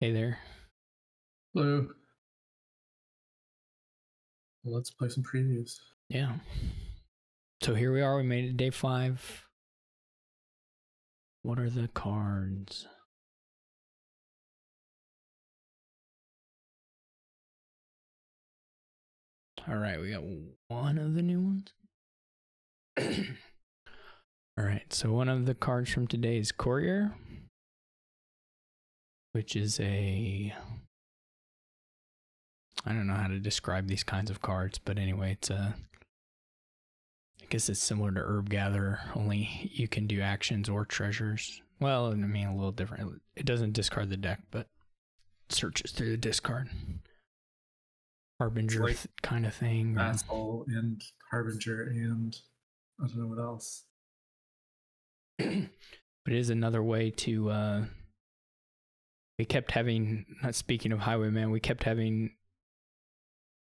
Hey there. Hello. Let's play some previews. Yeah. So here we are. We made it day five. What are the cards? All right, we got one of the new ones. All right, so one of the cards from today is Courier, which is a. I don't know how to describe these kinds of cards, but anyway, it's a. I guess it's similar to Herb Gatherer, only you can do actions or treasures. Well, I mean, a little different. It doesn't discard the deck, but searches through the discard. Harbinger like kind of thing. or- and Harbinger and I don't know what else. but it is another way to uh we kept having not speaking of highwayman we kept having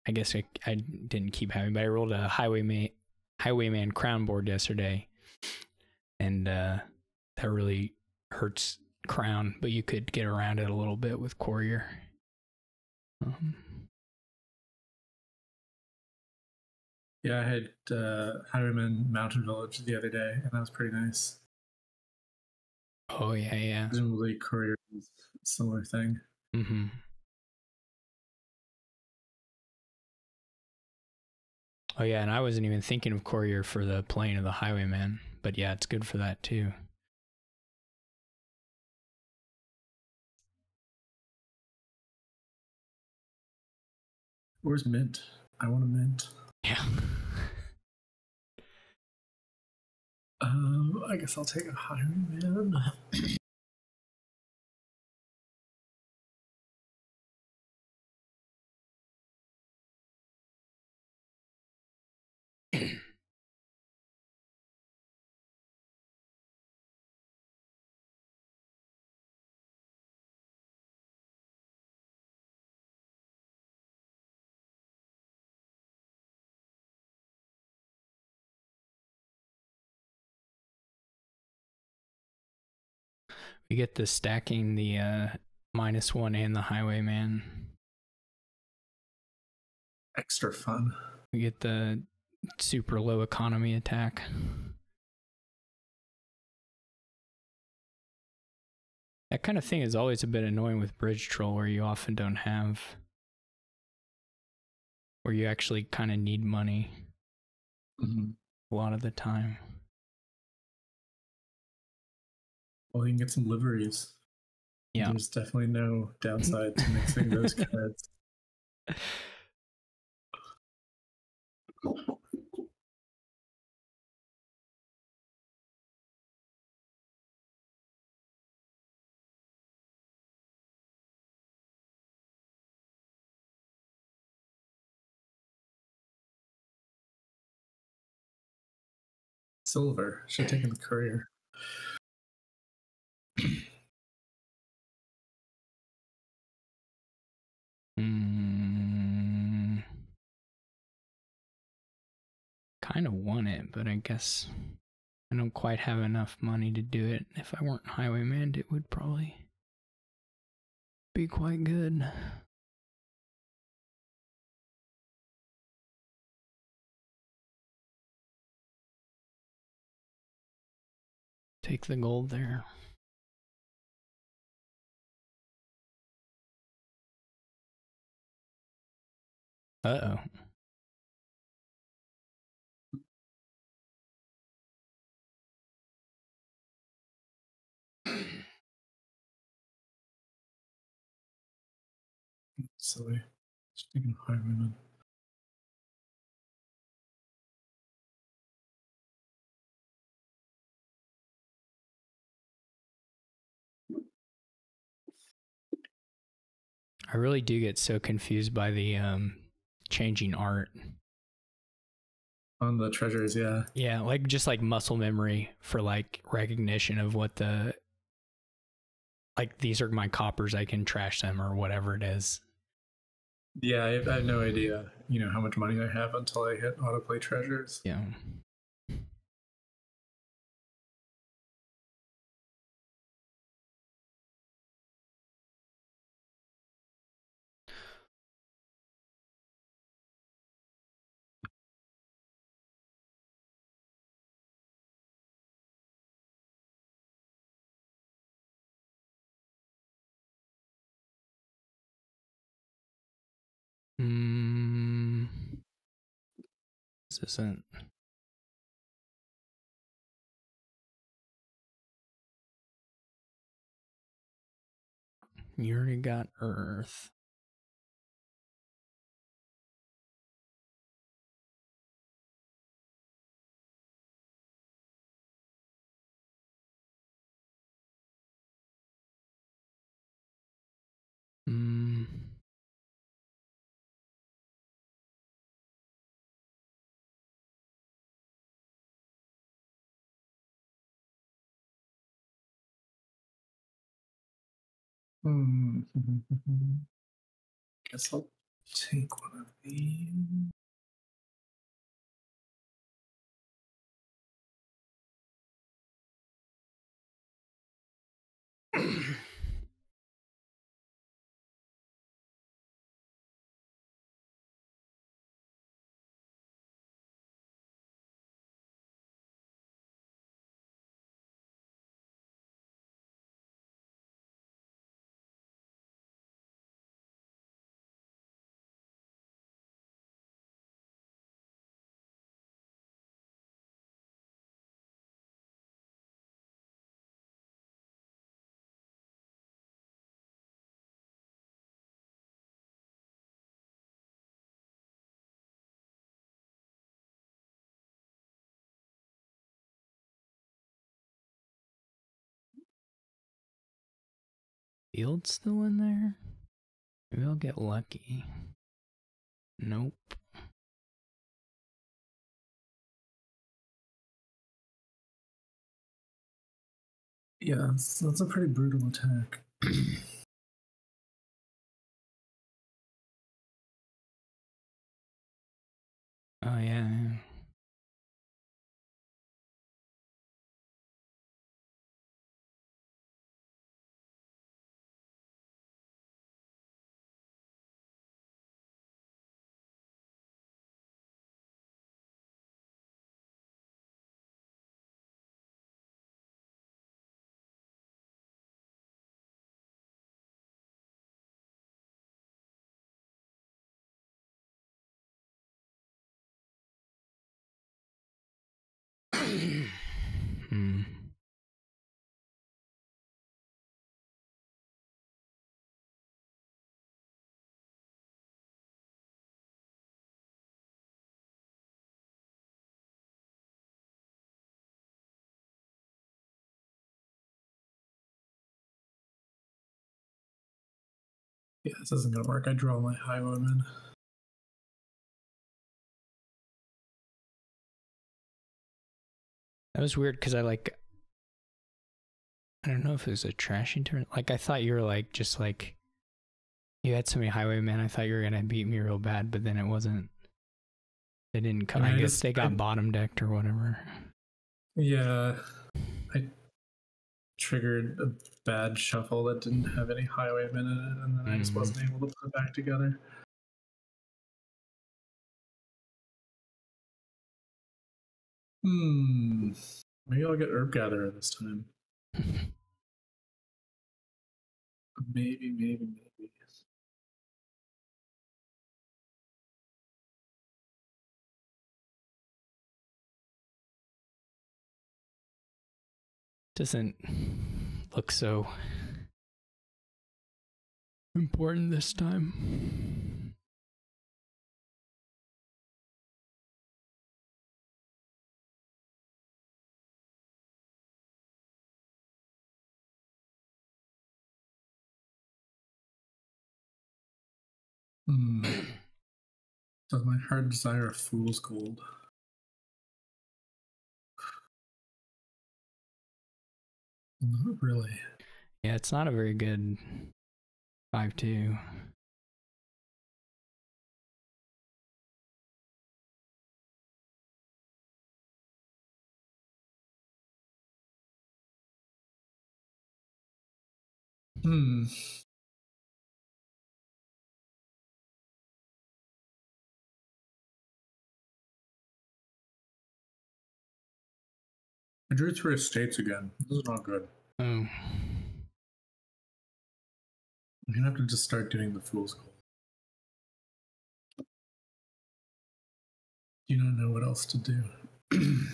i guess i, I didn't keep having but i rolled a highwayman highwayman crown board yesterday. And uh that really hurts crown but you could get around it a little bit with courier. Um, Yeah, I had uh, Highwayman Mountain Village the other day, and that was pretty nice. oh yeah yeah. Presumably, Courier similar thing. mm-hmm. oh yeah and i wasn't even thinking of courier for the plane of the highwayman but yeah it's good for that too Where's Mint? I want a Mint. Yeah. Um, I guess I'll take a Highwayman. We get the stacking the uh minus one and the highwayman. Extra fun. We get the super low economy attack. That kind of thing is always a bit annoying with Bridge Troll where you often don't have where you actually kind of need money Mhm. a lot of the time. Well, you can get some liveries. Yeah. There's definitely no downside to mixing those cards. Silver. Should have taken the courier. Kind of want it, but I guess I don't quite have enough money to do it. If I weren't Highwayman, it would probably be quite good. Take the gold there. Uh oh. Silly. Taking Highwayman. I really do get so confused by the um changing art. On the treasures, yeah. Yeah, like just like muscle memory for like recognition of what the like these are my coppers, I can trash them or whatever it is. Yeah, I have, I have no idea, you know, how much money I have until I hit autoplay treasures. Yeah. This isn't. You already got Earth. Mm. Hmm. Guess I'll take one of these. Field still in there? Maybe I'll get lucky. Nope. Yeah, that's, that's a pretty brutal attack. Oh yeah. Yeah, this isn't gonna work. I draw my highwayman. That was weird because I like. I don't know if it was a trashing turn. Like I thought you were like just like. You had so many highwaymen. I thought you were gonna beat me real bad, but then it wasn't. They didn't come. I I, mean, I guess just- they got I- bottom decked or whatever. Yeah, I triggered a bad shuffle that didn't have any highwaymen in it, and then I just Mm. wasn't able to put it back together. Hmm. Maybe I'll get Herb Gatherer this time. Maybe, maybe, maybe. Doesn't look so important this time. Hmm. Does my heart desire a fool's gold? Not really. Yeah, it's not a very good five two. Hmm. I drew through estates again. This is not good. Oh. I'm gonna have to just start doing the fool's gold. You don't know what else to do.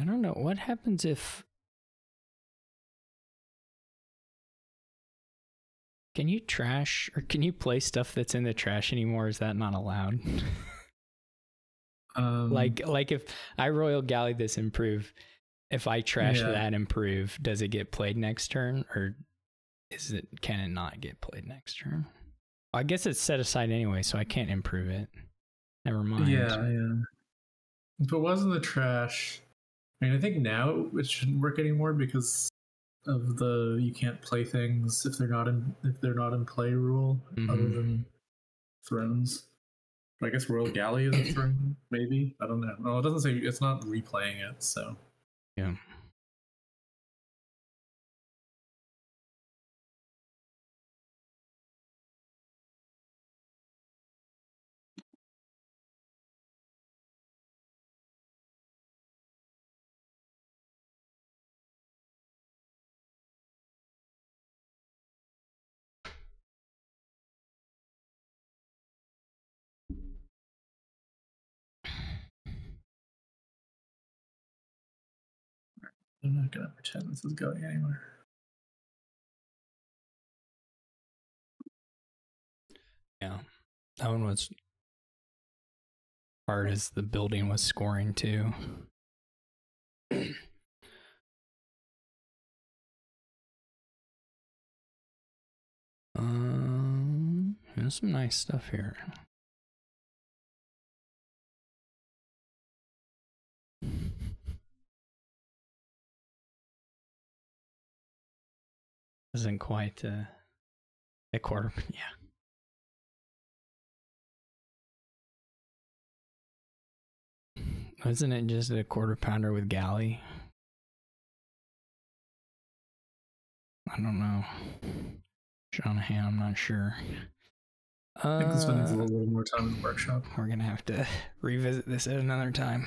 I don't know. What happens if. Can you trash or can you play stuff that's in the trash anymore? Is that not allowed? Um, like like if I Royal Galley this improve, if I trash Yeah. that improve, does it get played next turn or is it can it not get played next turn? I guess it's set aside anyway, so I can't improve it. Never mind. yeah, yeah. If it wasn't the trash, I mean, I think now it shouldn't work anymore because of the you can't play things if they're not in if they're not in play rule other Mhm. than thrones. But I guess Royal Galley is a throne, maybe. I don't know. No, it doesn't say it's not replaying it, so Yeah. Not gonna pretend this is going anywhere. Yeah. That one was hard as the building was scoring too. um, there's some nice stuff here. Isn't quite uh, a quarter, yeah. Wasn't it just a quarter pounder with galley? I don't know. Shanahan, I'm not sure. I think this one needs a Uh, little more time in the workshop. we're gonna have to revisit this at another time.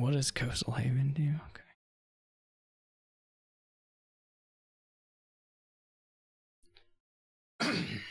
What does Coastal Haven do? Okay.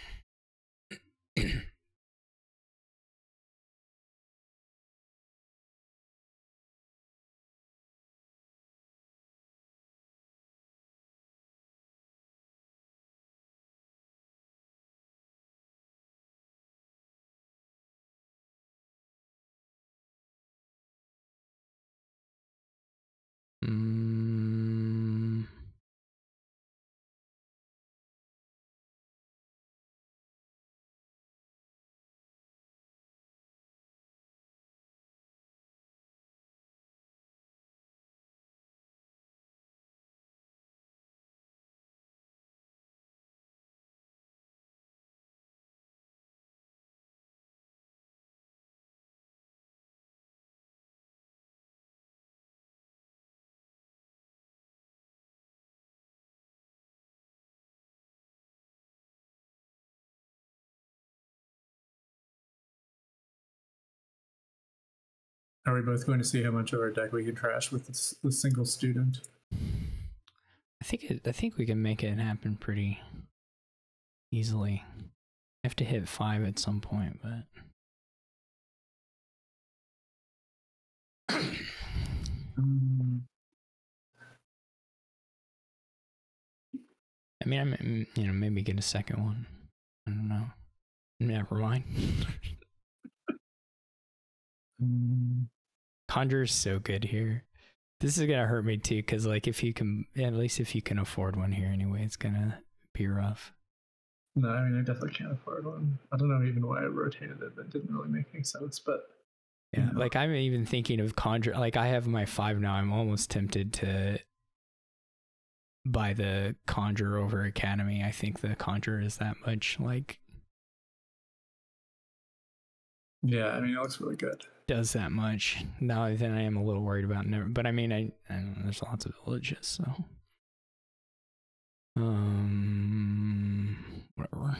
Are we both going to see how much of our deck we can trash with this, this single student? I think it, I think we can make it happen pretty easily. I have to hit five at some point, but Um, I mean, I'm you know maybe get a second one. I don't know. Never mind. Mm, Conjurer's so good here. This is gonna hurt me too, because like if you can, at least if you can afford one here anyway, it's gonna be rough. no, I mean I definitely can't afford one. I don't know even why I rotated it. That didn't really make any sense. But Yeah, Yeah. like I'm even thinking of Conjurer. Like I have my five now. I'm almost tempted to buy the Conjurer over Academy. I think the Conjurer is that much like yeah, I mean it looks really good. does that much. Now then I am a little worried about never. But I mean, I, I know, there's lots of villages, so um, whatever.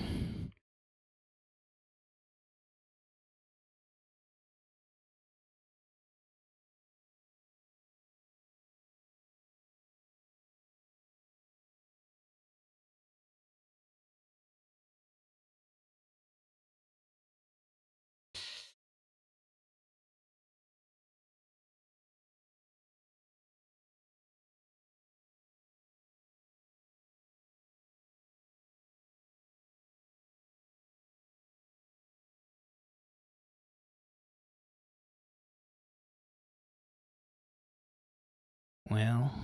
Well,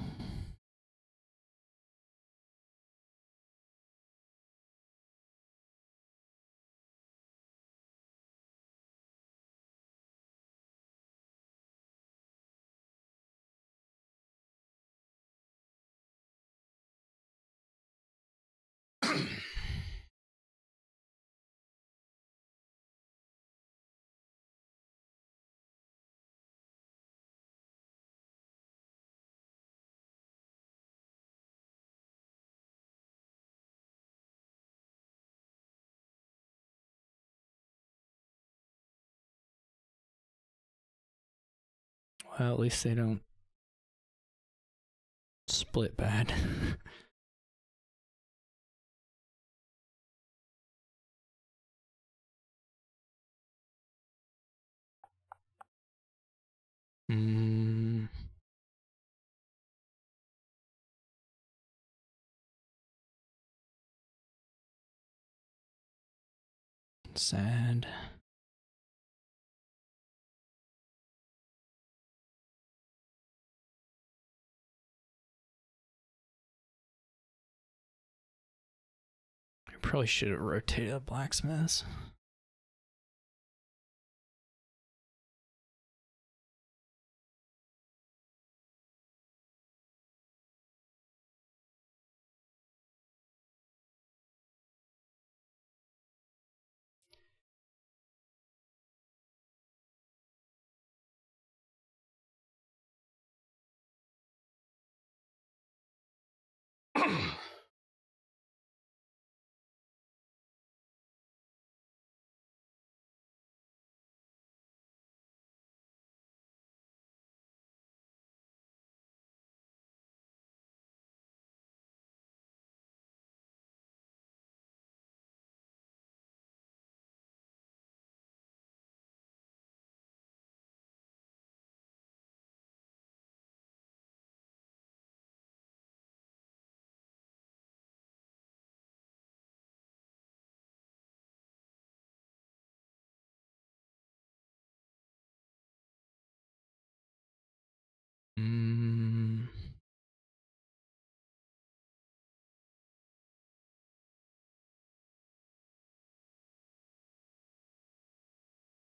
well, at least they don't split bad. mm. Sad. Probably should have rotated blacksmiths.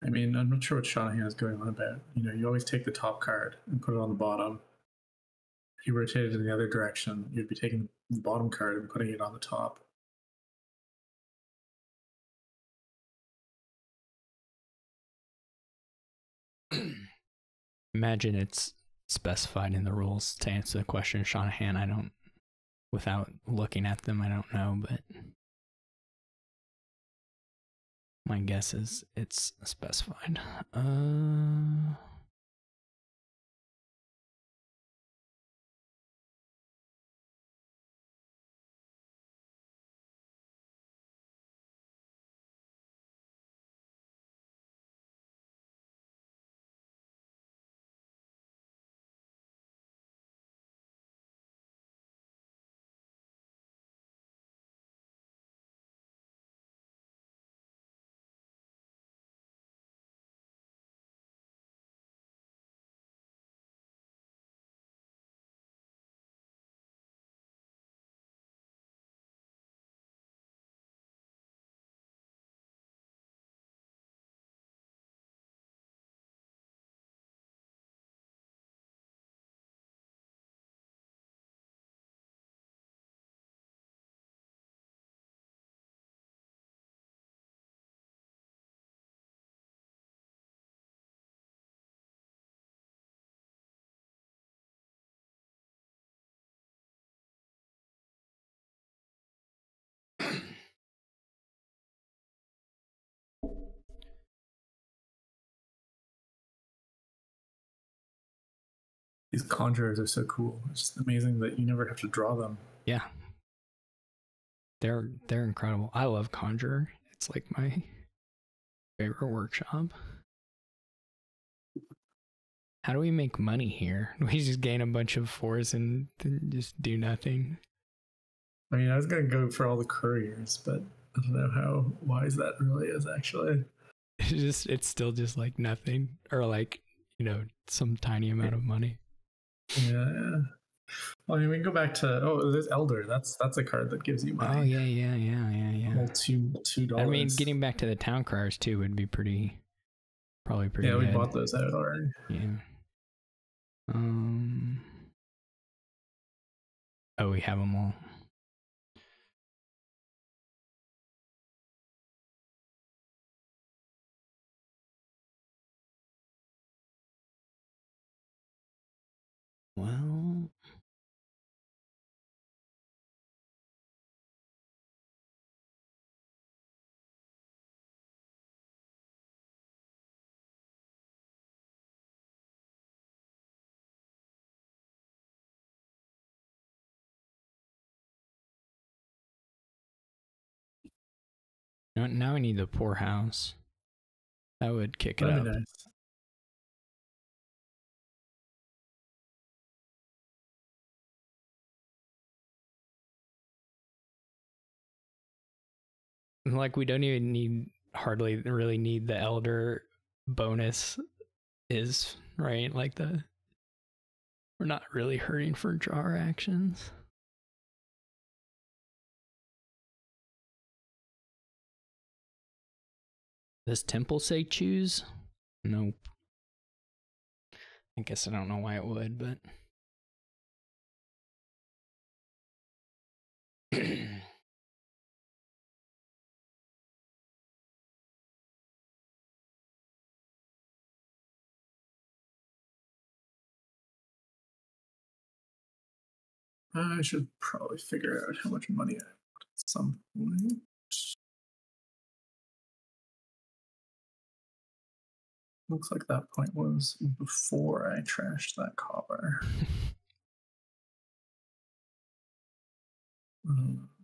I mean, I'm not sure what Shanahan is going on about. You know, you always take the top card and put it on the bottom. If you rotate it in the other direction, you'd be taking the bottom card and putting it on the top. Imagine it's specified in the rules to answer the question, Shanahan. I don't, without looking at them, I don't know, but my guess is it's specified. Uh. These conjurers are so cool. It's just amazing that you never have to draw them. Yeah. They're they're incredible. I love Conjurer. It's like my favorite workshop. How do we make money here? We just gain a bunch of fours and then just do nothing. I mean, I was gonna go for all the couriers, but I don't know how wise that really is actually. It's just it's still just like nothing. Or like, you know, some tiny amount of money. Yeah. Well, I mean, we can go back to oh, there's Elder. That's that's a card that gives you money. Oh yeah, yeah, yeah, yeah, yeah. Well, two two dollars. I mean, getting back to the town criers too would be pretty, probably pretty. yeah, we bought those out already. Yeah. Um. Oh, we have them all. Well, now, I need the poorhouse. That would kick it That'd up. be nice. Like we don't even need hardly really need the elder bonus is right like the we're not really hurting for draw actions. Does temple say choose? Nope. I guess I don't know why it would, but I should probably figure out how much money I have at some point. Looks like that point was before I trashed that collar.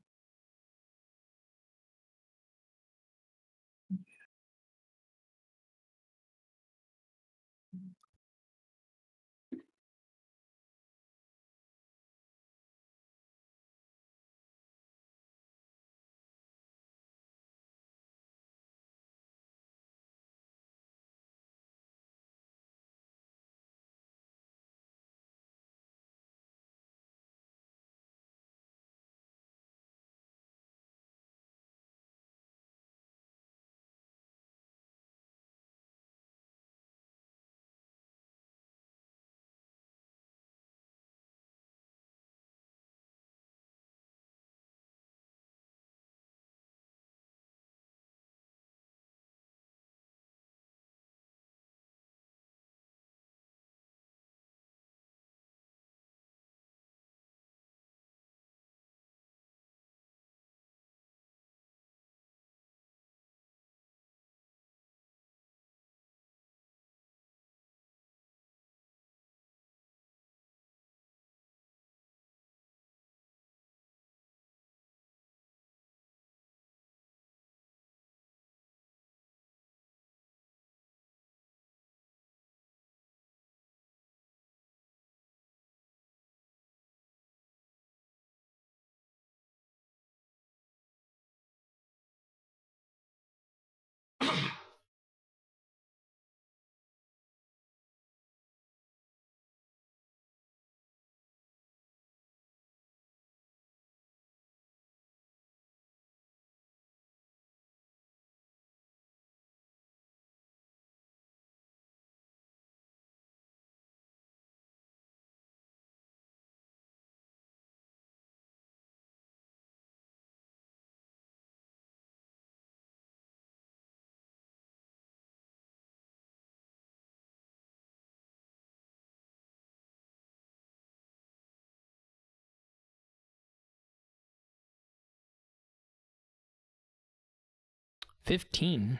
15.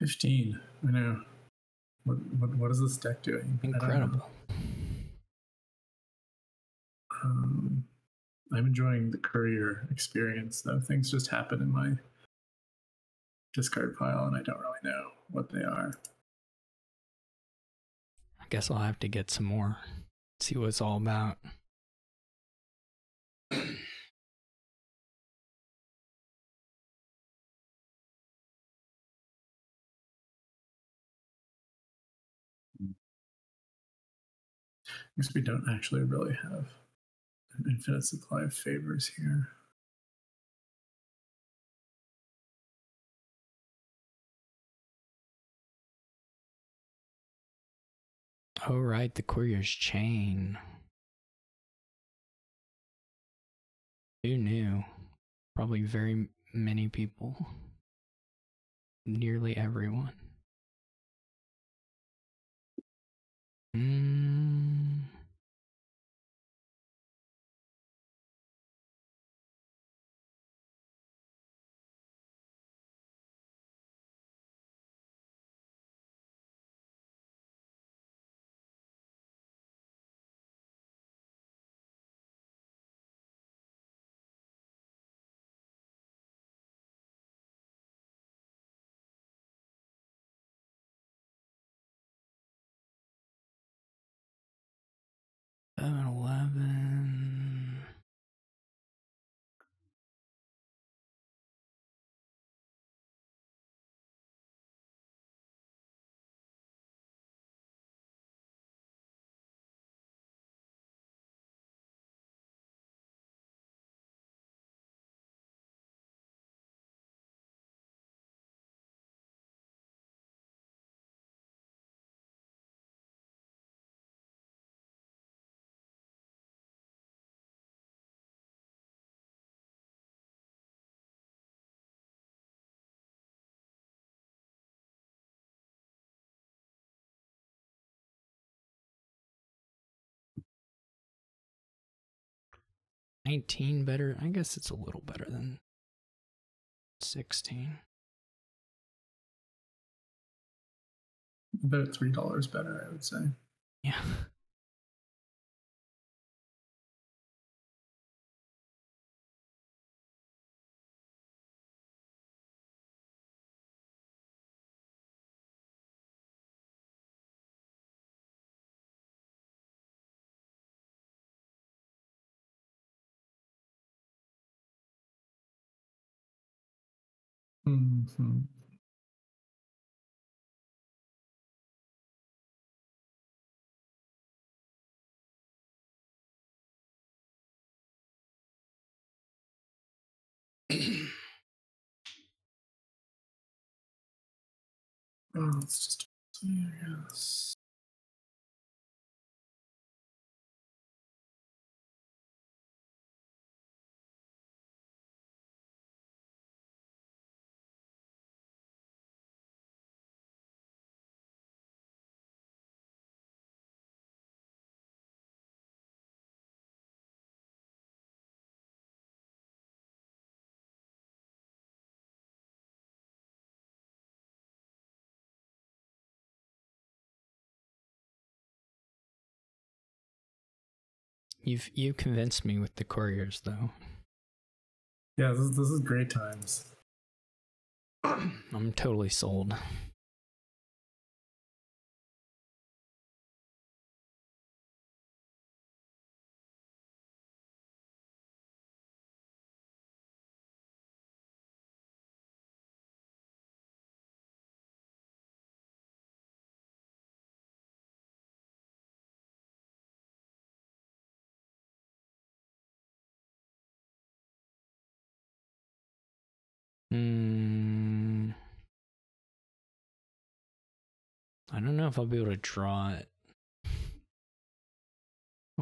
15. I know. What, what, what is this deck doing? Incredible. Um, I'm enjoying the courier experience, though. Things just happen in my discard pile, and I don't really know what they are. I guess I'll have to get some more, see what it's all about. Guess we don't actually really have an infinite supply of favors here. Oh, right, the courier's chain. Who knew? Probably very many people. Nearly everyone. Mm. 19 better? I guess it's a little better than 16. About $3 better, I would say. Yeah. Mm-hmm. Oh, let's just see, You've you convinced me with the couriers though. Yeah, this, this is great times. I'm totally sold. Hmm. I don't know if I'll be able to draw it. I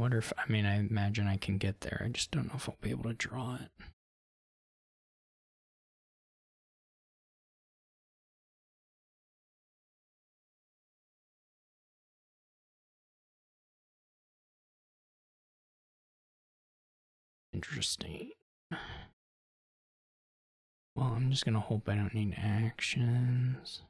wonder if I mean I imagine I can get there. I just don't know if I'll be able to draw it. Interesting. Well, I'm just gonna hope I don't need actions.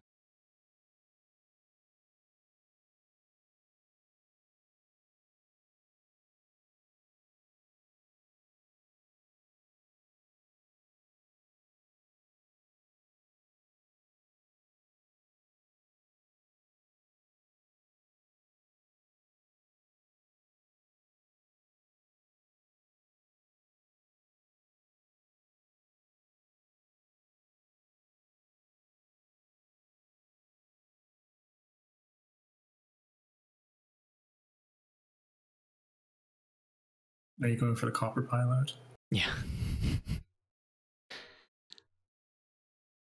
Are you going for the copper pilot? Yeah.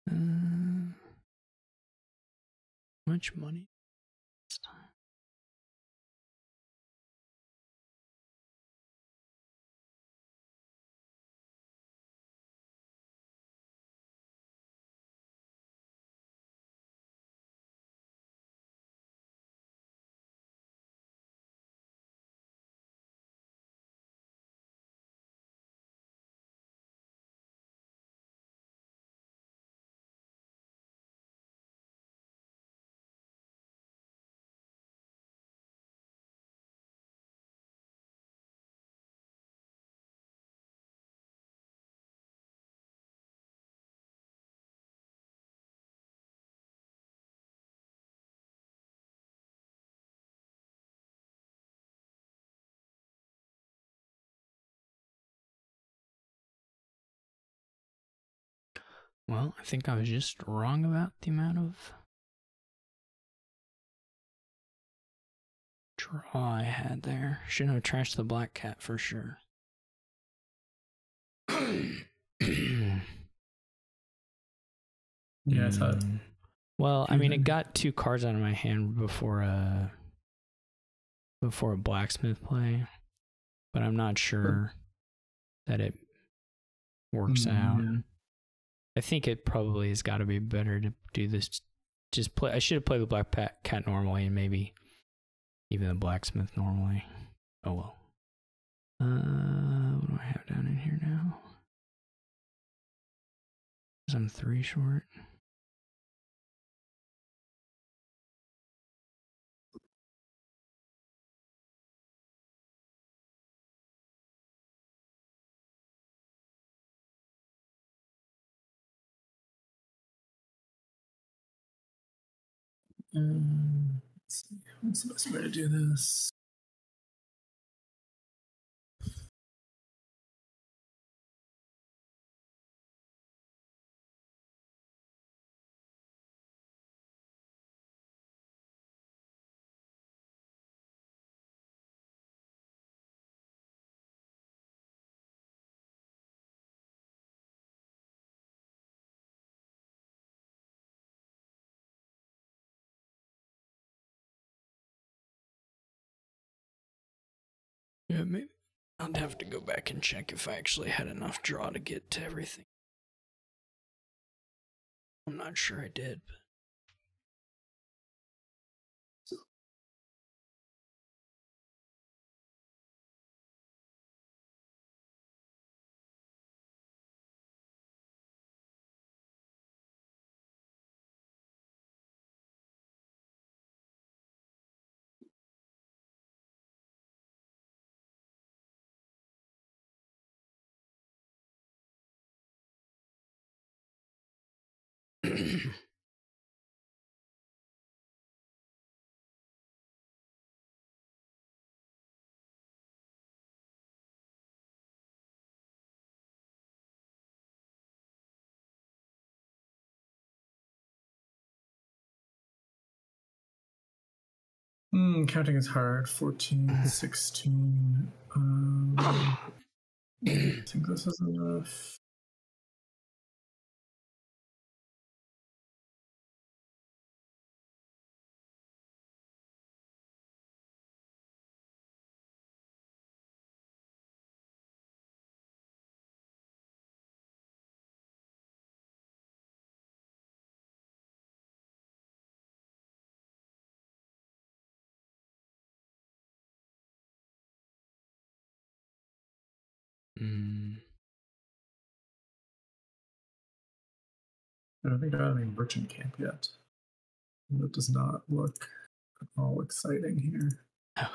uh, much money? Well, I think I was just wrong about the amount of draw I had there. Shouldn't have trashed the black cat for sure. Yeah, I thought. Mm. Well, I mean, it got two cards out of my hand before a before a blacksmith play, but I'm not sure that it works Mm, out. yeah. I think it probably has got to be better to do this. Just play. I should have played the black cat normally, and maybe even the blacksmith normally. Oh well. Uh, what do I have down in here now? I'm three short. Um, let's see. What's the best way to do this? I'd have to go back and check if I actually had enough draw to get to everything. I'm not sure I did. But... Hmm, counting is hard. 14, 16. Um, I think this is enough. Mm, I don't think I have any merchant camp yet. That does not look at all exciting here. oh.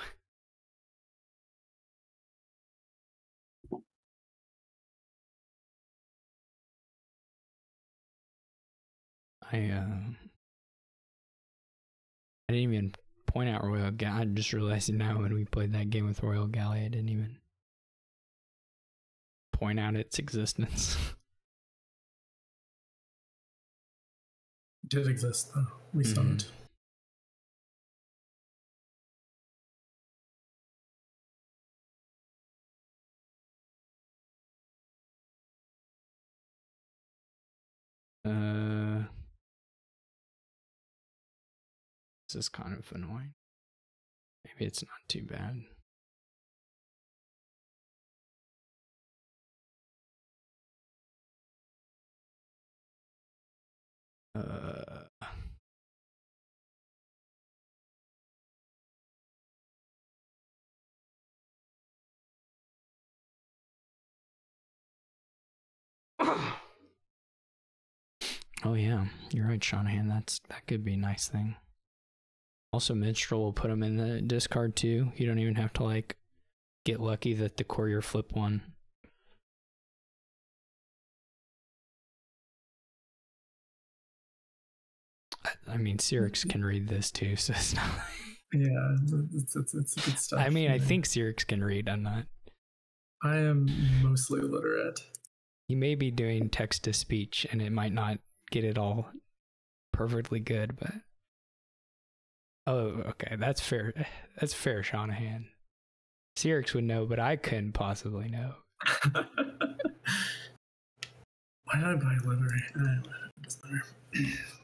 I uh, I didn't even point out Royal Galley. I just realized now when we played that game with Royal Galley, I didn't even point out its existence. Did exist though. We mm-hmm. saw it. Uh, this is kind of annoying. Maybe it's not too bad. Uh, oh yeah, you're right, Shanahan. That's that could be a nice thing. Also, Minstrel will put them in the discard too. You don't even have to like get lucky that the courier flip one. I mean, xyrix can read this too, so it's not. Yeah, it's, it's, it's good stuff. I mean, I think xyrix can read. I'm not. I am mostly literate. He may be doing text to speech, and it might not get it all perfectly good, but. Oh, okay, that's fair. That's fair, Shanahan. xyrix would know, but I couldn't possibly know. Why did I buy livery? Uh, it doesn't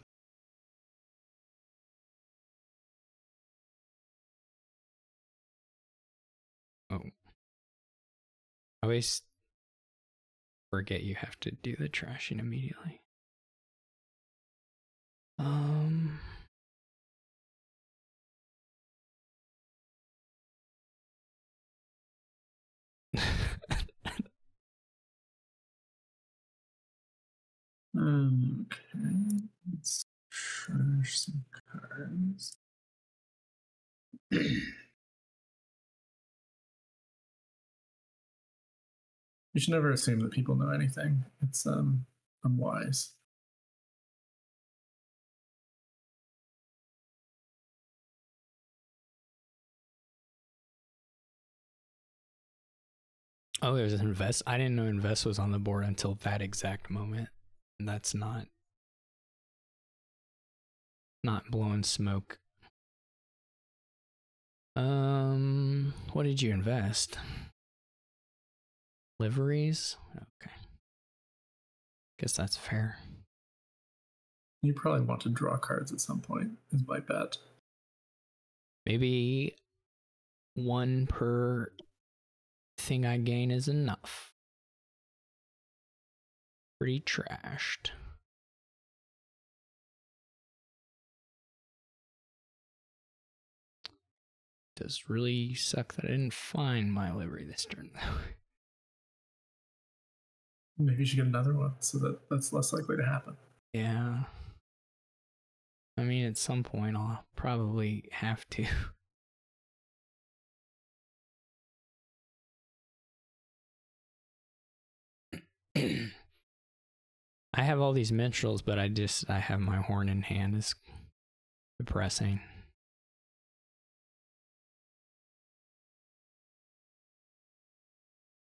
always forget you have to do the trashing immediately. Um. Okay, let's trash some cards. you should never assume that people know anything. It's um unwise. oh, there's an invest. I didn't know invest was on the board until that exact moment. And that's not not blowing smoke. Um, what did you invest? Liveries? Okay. Guess that's fair. You probably want to draw cards at some point, is my bet. Maybe one per thing I gain is enough. Pretty trashed. Does really suck that I didn't find my livery this turn though. Maybe you should get another one so that that's less likely to happen. Yeah. I mean, at some point, I'll probably have to. I have all these minstrels, but I just I have my horn in hand. It's depressing.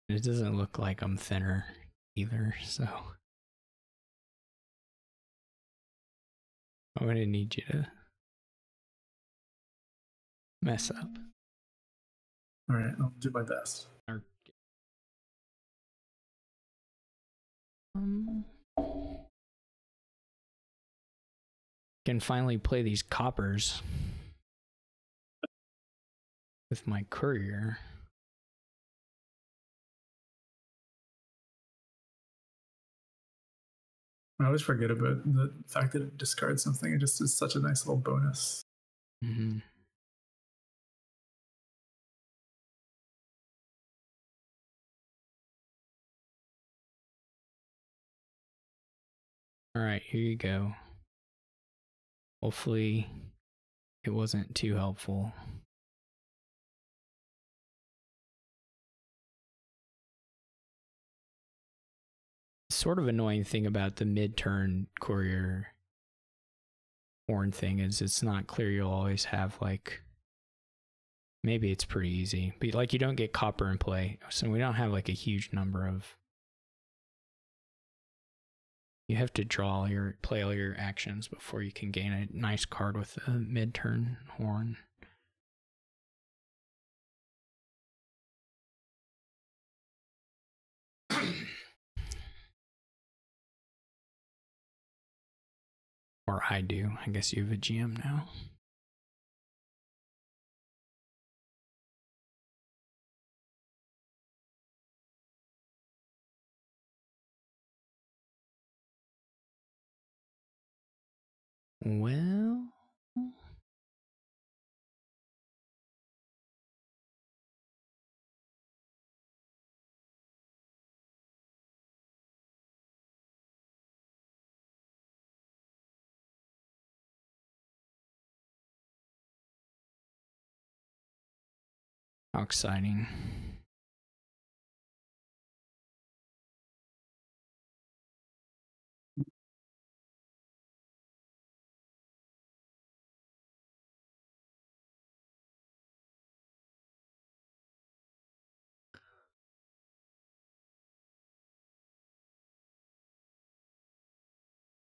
It doesn't look like I'm thinner either, so I'm gonna need you to mess up. All right, I'll do my best. Um, can finally play these coppers with my courier. I always forget about the fact that it discards something. It just is such a nice little bonus. hmm All right, here you go. Hopefully, it wasn't too helpful. Sort of annoying thing about the mid-turn courier horn thing is it's not clear you'll always have like maybe it's pretty easy but like you don't get copper in play so we don't have like a huge number of you have to draw all your play all your actions before you can gain a nice card with a mid-turn horn Or I do. I guess you have a GM now. Well, how exciting.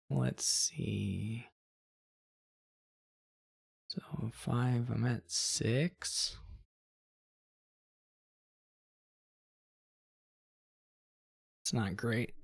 Let's see. So five, I'm at six. It's not great.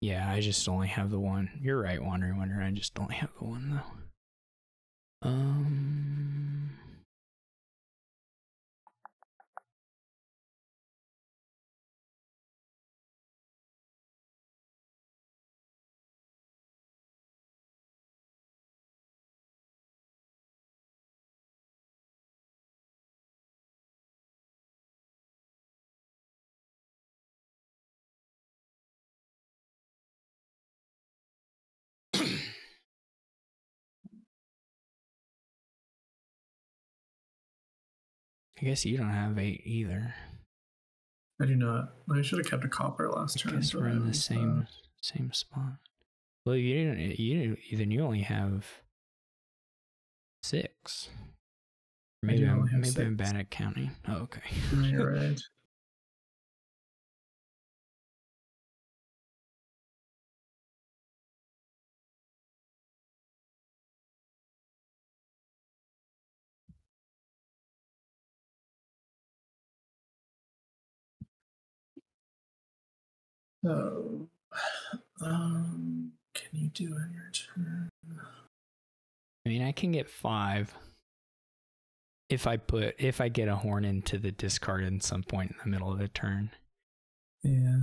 Yeah, I just only have the one. You're right, Wandering Wonder. I just only have the one though. Um. I guess you don't have eight either. I do not. I should have kept a copper last I turn. guess we're in the same uh, same spot. Well, you didn't. You didn't, then you only have six. Maybe I'm maybe I'm six. bad at counting. Oh, okay. you're right. So, um, can you do on your turn? I mean, I can get five if I put if I get a horn into the discard at some point in the middle of the turn. Yeah.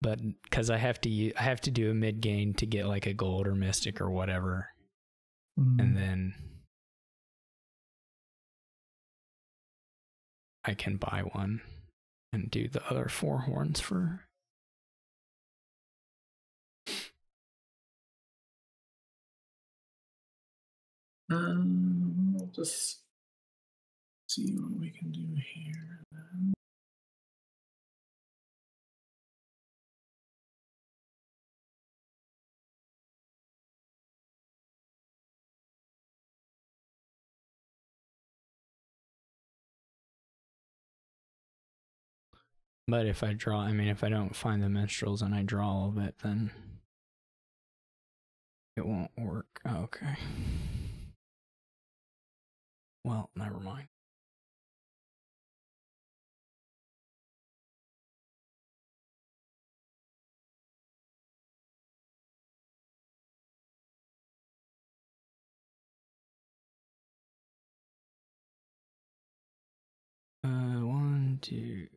But because I have to I have to do a mid gain to get like a gold or mystic or whatever, Mm. and then I can buy one and do the other four horns for. Um, we'll just see what we can do here. then. But if I draw, I mean, if I don't find the minstrels and I draw all of it, then it won't work. Okay. Well, never mind. Uh, one, two.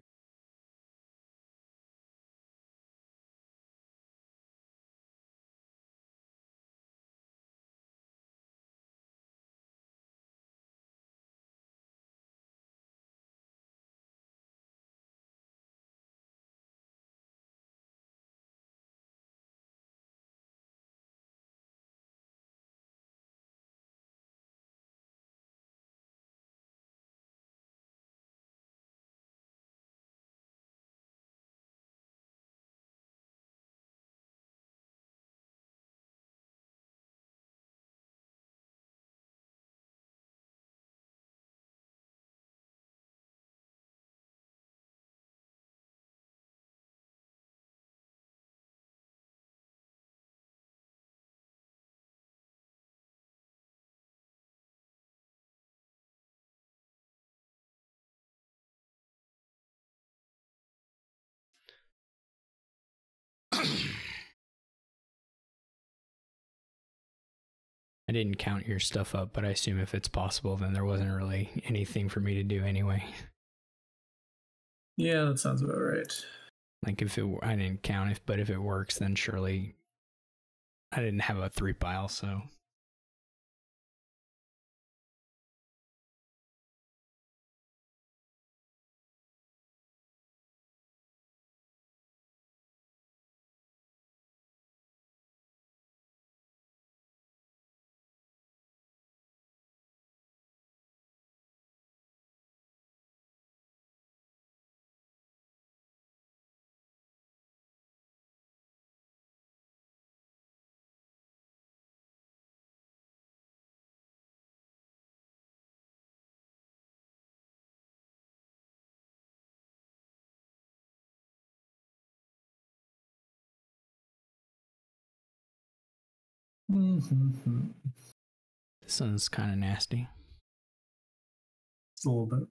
I didn't count your stuff up, but I assume if it's possible, then there wasn't really anything for me to do anyway. Yeah, that sounds about right. Like if it, I didn't count if, but if it works, then surely I didn't have a three pile, so Mm-hmm. this one's kind of nasty. Just a little bit.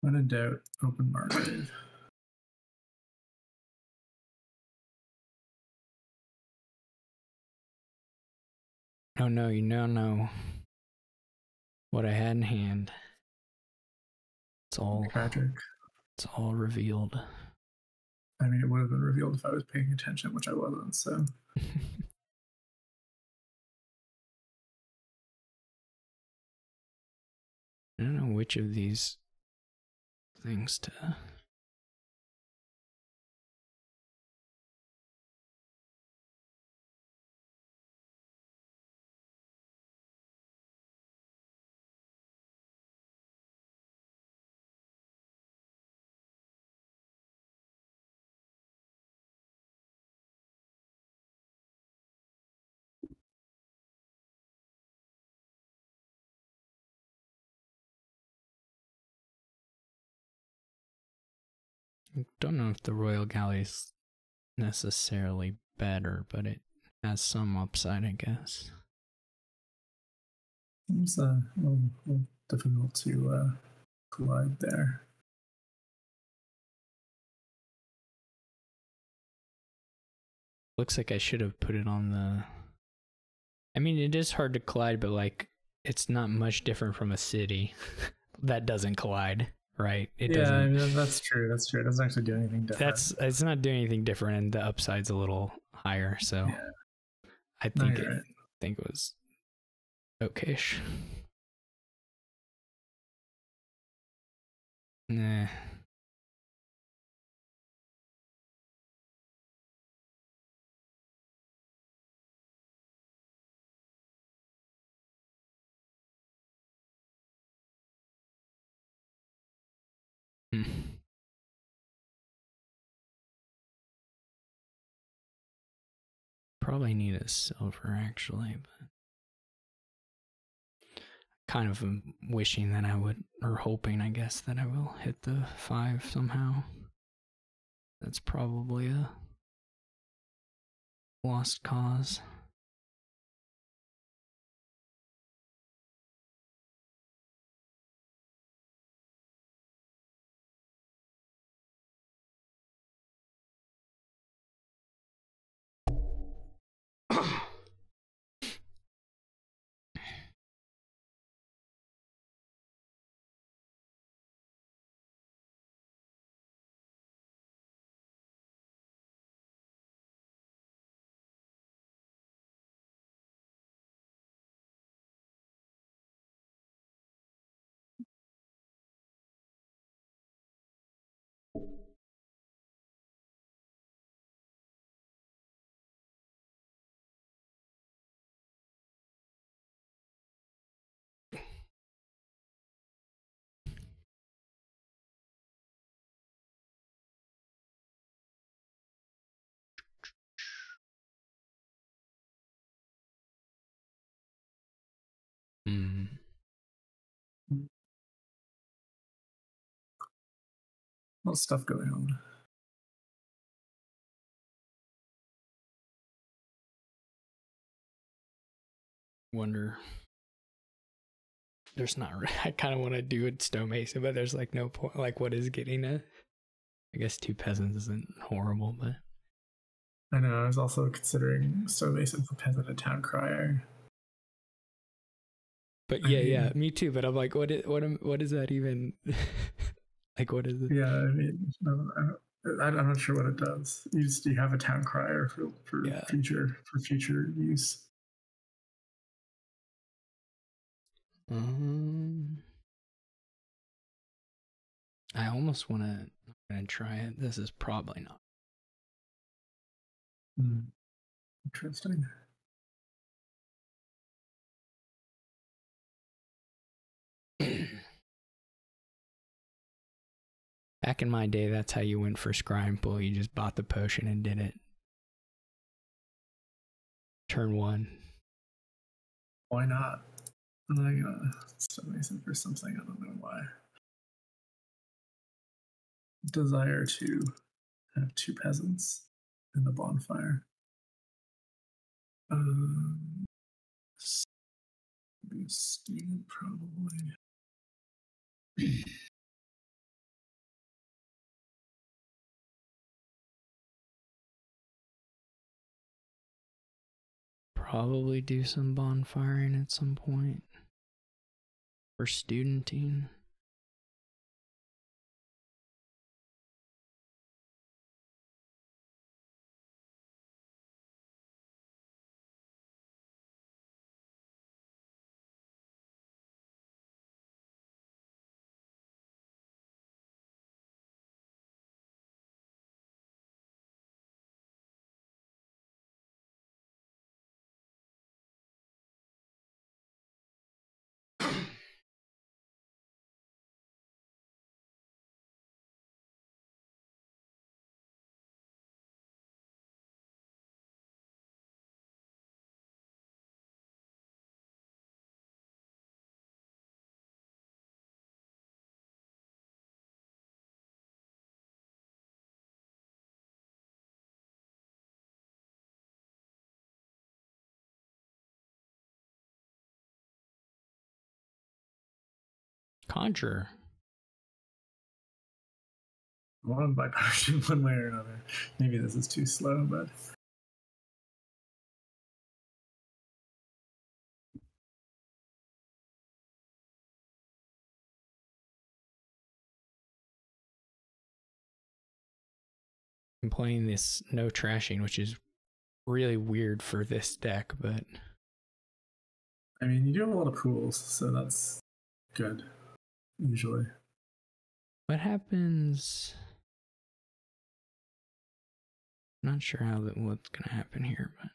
When in doubt, open market. Oh no, you now know what I had in hand. It's all Tragic. it's all revealed. I mean, it would have been revealed if I was paying attention, which I wasn't. So I don't know which of these things to. Don't know if the Royal Galley's necessarily better, but it has some upside, I guess. it's uh, a little, little difficult to uh, collide there. Looks like I should have put it on the. I mean, it is hard to collide, but like, it's not much different from a city that doesn't collide, right? It yeah, doesn't. I mean, that's true. That's true. It doesn't actually do anything different. That's it's not doing anything different, and the upside's a little higher. So Yeah. I think you're it, right. think it was okayish. Nah. Hmm. Probably need a silver actually, but kind of wishing that I would, or hoping, I guess, that I will hit the five somehow. That's probably a lost cause. Lot of stuff going on. Wonder there's not. I kind of want to do a stonemason, but there's like no point. Like, what is getting a? I guess two peasants isn't horrible, but I know. I was also considering stonemason for peasant and town crier. But yeah, yeah, me too. But I'm like, what? Is, what? Am, what is that even? like, what is it? Yeah, I mean, I am not sure what it does. You just you have a town crier for for yeah. future for future use. Um, I almost want to. gonna try it. This is probably not. Mm. Interesting. Back in my day, that's how you went for pool. You just bought the potion and did it. Turn one. Why not? I got stonemason for something. I don't know why. Desire to have two peasants in the bonfire. Um, be a student probably. Probably do some bonfiring at some point. For studenting. Conjure. I want to buy potion one way or another. Maybe this is too slow, but. I'm playing this no trashing, which is really weird for this deck, but. I mean, you do have a lot of pools, so that's good usually. What happens? I'm Not sure how that what's gonna happen here, but.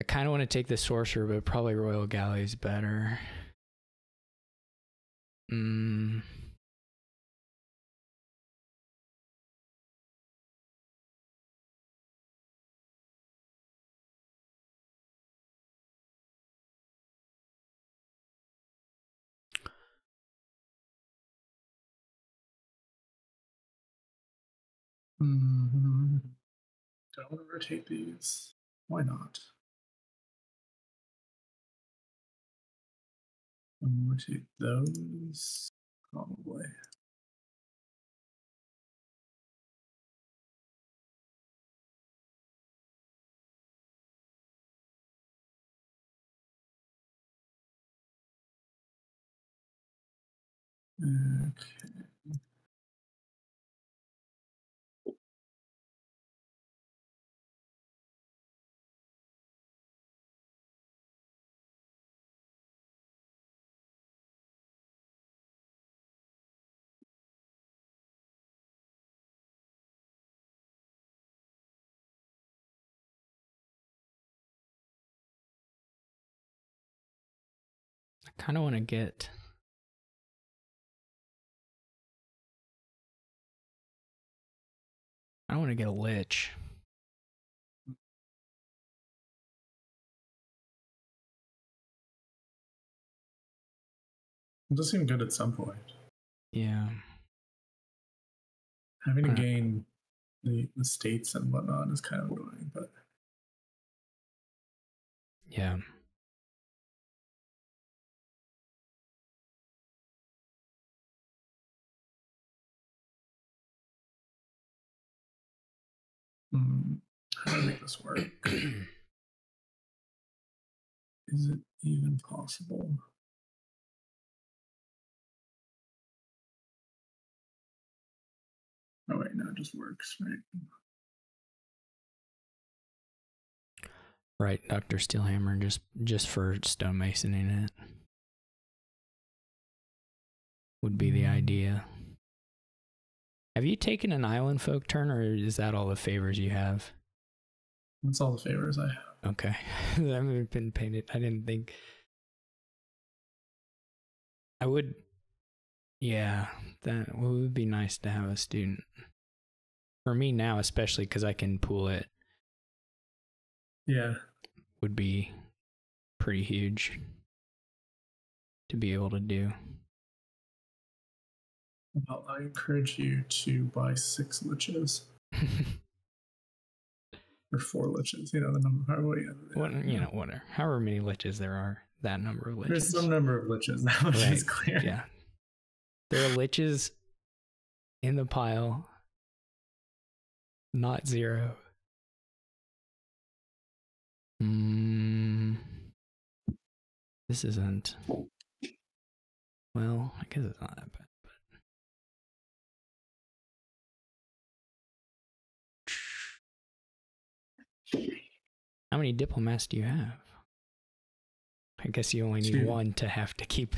I kind of want to take the sorcerer, but probably royal galley's better. Hmm. Mm-hmm. Don't want to rotate these? Why not? I wanna rotate those, probably. Okay. Kind of want to get. I want to get a lich. It does seem good at some point. Yeah. Having to gain the, the states and whatnot is kind of annoying, but Yeah. Hmm, how do I make this work? Is it even possible? Oh wait, no, it just works, right? right, Doctor Steelhammer, just just for stonemasoning it would be the Mm. idea. Have you taken an island folk turn, or is that all the favors you have? That's all the favors I have. Okay, I haven't been painted. I didn't think. I would. Yeah, that would be nice to have a student. For me now, especially because I can pool it, Yeah, would be pretty huge to be able to do. Well, I encourage you to buy six liches or four liches. You know the number. How what, what you know, whatever. However many liches there are, that number of liches. There's some number of liches. That much is clear. yeah. There are liches in the pile, not zero. Mm, this isn't. Well, I guess it's not that bad. How many diplomats do you have? I guess you only need Two. one to have to keep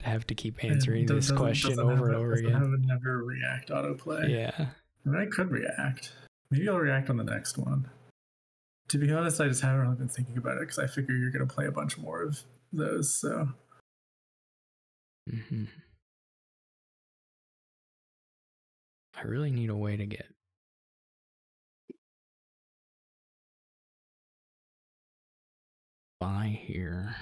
to have to keep answering does- this doesn't- question doesn't over and over again. I would never react autoplay. Yeah. I mean, I could react. Maybe I'll react on the next one. To be honest, I just haven't really been thinking about it because I figure you're going to play a bunch more of those. So hmm I really need a way to get by here.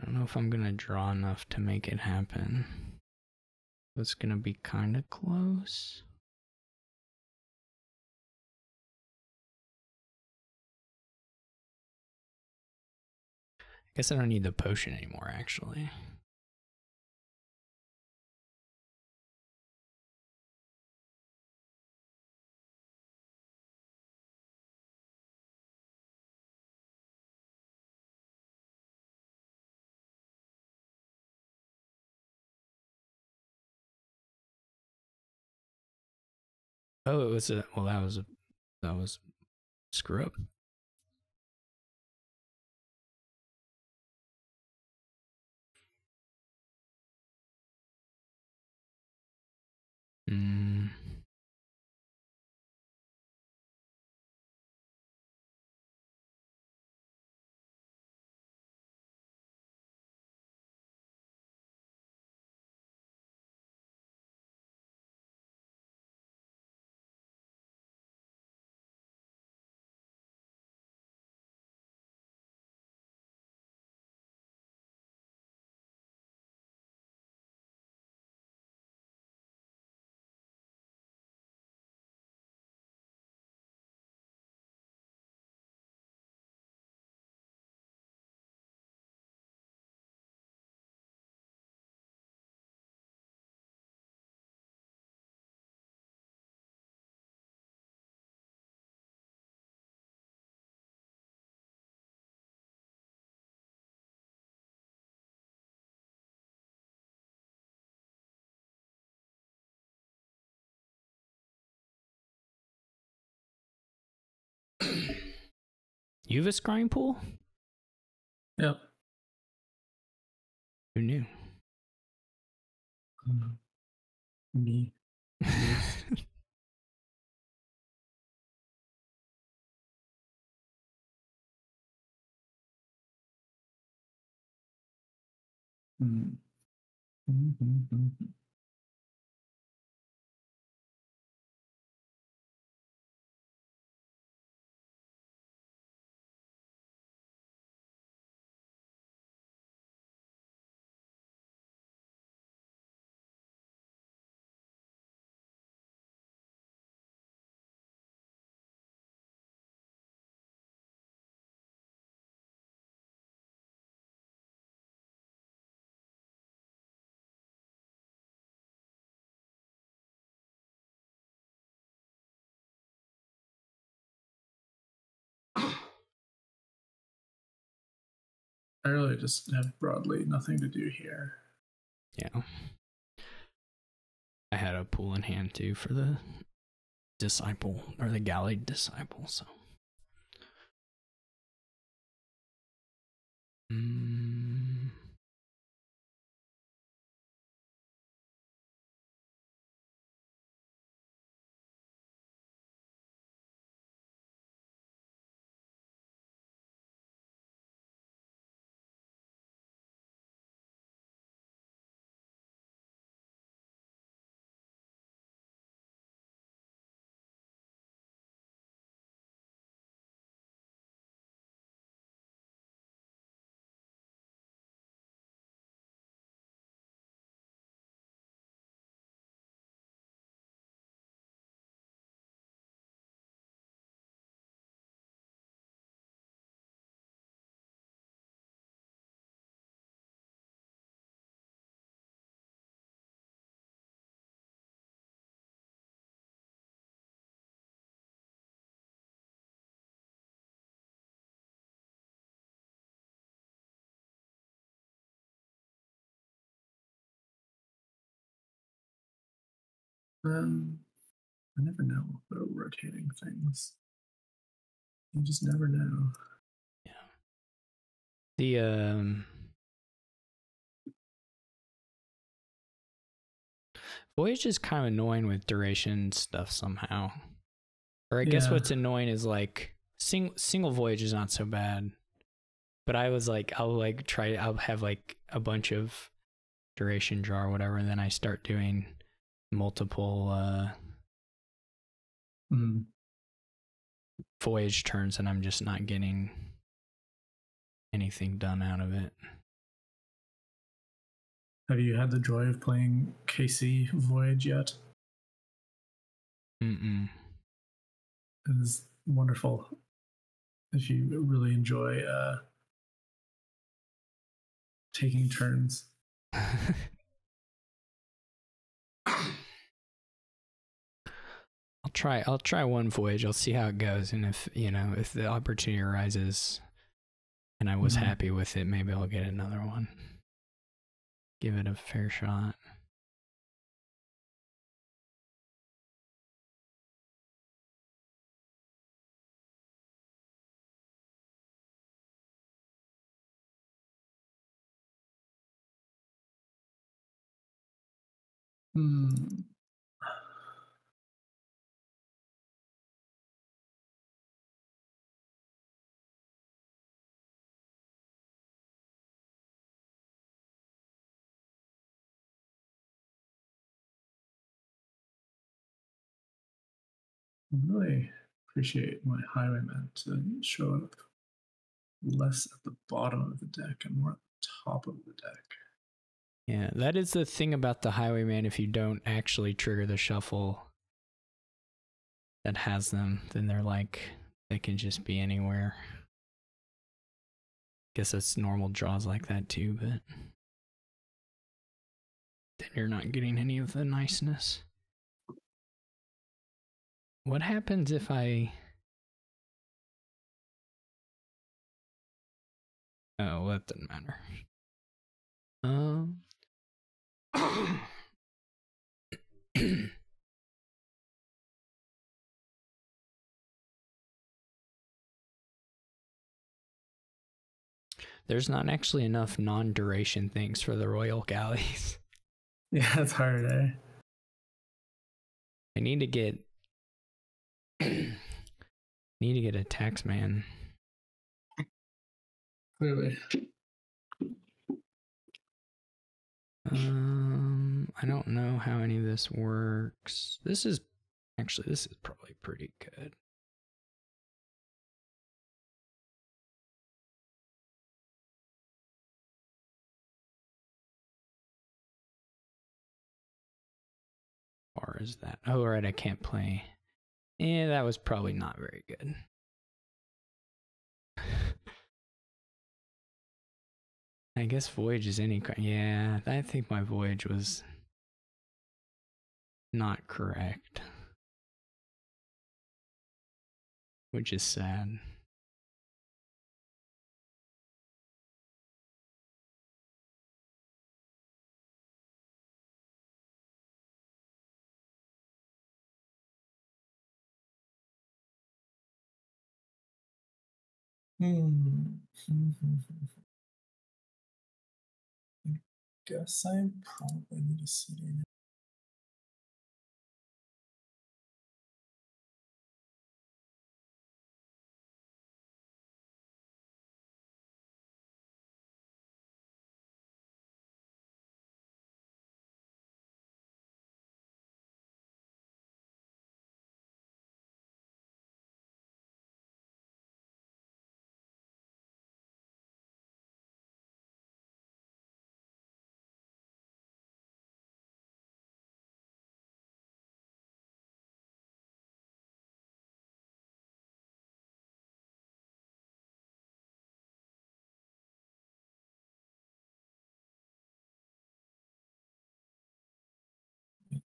I don't know if I'm gonna draw enough to make it happen. It's gonna be kind of close. I guess I don't need the potion anymore, actually. Oh, it was a well. That was a that was screw up. Mm. You have a scrying pool? yep. Who knew? Um, me. Hmm. I really just have broadly nothing to do here. Yeah. I had a pool in hand too for the disciple or the galley disciple, so. Mm. Um, I never know about rotating things. You just never know. Yeah. The um Voyage is kind of annoying with duration stuff somehow. Or I guess Yeah. what's annoying is like sing, single voyage is not so bad. But I was like I'll like try I'll have like a bunch of duration draw or whatever and then I start doing multiple uh Mm. voyage turns and I'm just not getting anything done out of it. Have you had the joy of playing KC Voyage yet? Mm-mm. It is wonderful. If you really enjoy uh, taking turns. I'll try I'll try one voyage. I'll see how it goes and if, you know, if the opportunity arises and I was Mhm. happy with it, maybe I'll get another one. Give it a fair shot. Hmm. Really appreciate my highwayman to show up less at the bottom of the deck and more at the top of the deck. Yeah, that is the thing about the highwayman if you don't actually trigger the shuffle that has them, then they're like they can just be anywhere. I guess that's normal draws like that too, but then you're not getting any of the niceness. What happens if I Oh, well, that doesn't matter. Um There's not actually enough non-duration things for the royal galleys. Yeah, it's hard, eh? I need to get need to get a taxman. Clearly. Um, I don't know how any of this works. This is actually this is probably pretty good. Or is that? Oh, right, I can't play. Yeah, that was probably not very good. I guess voyage is any. Yeah, I think my voyage was not correct, which is sad. Hmm. Hmm, hmm, hmm. I guess I probably need a city.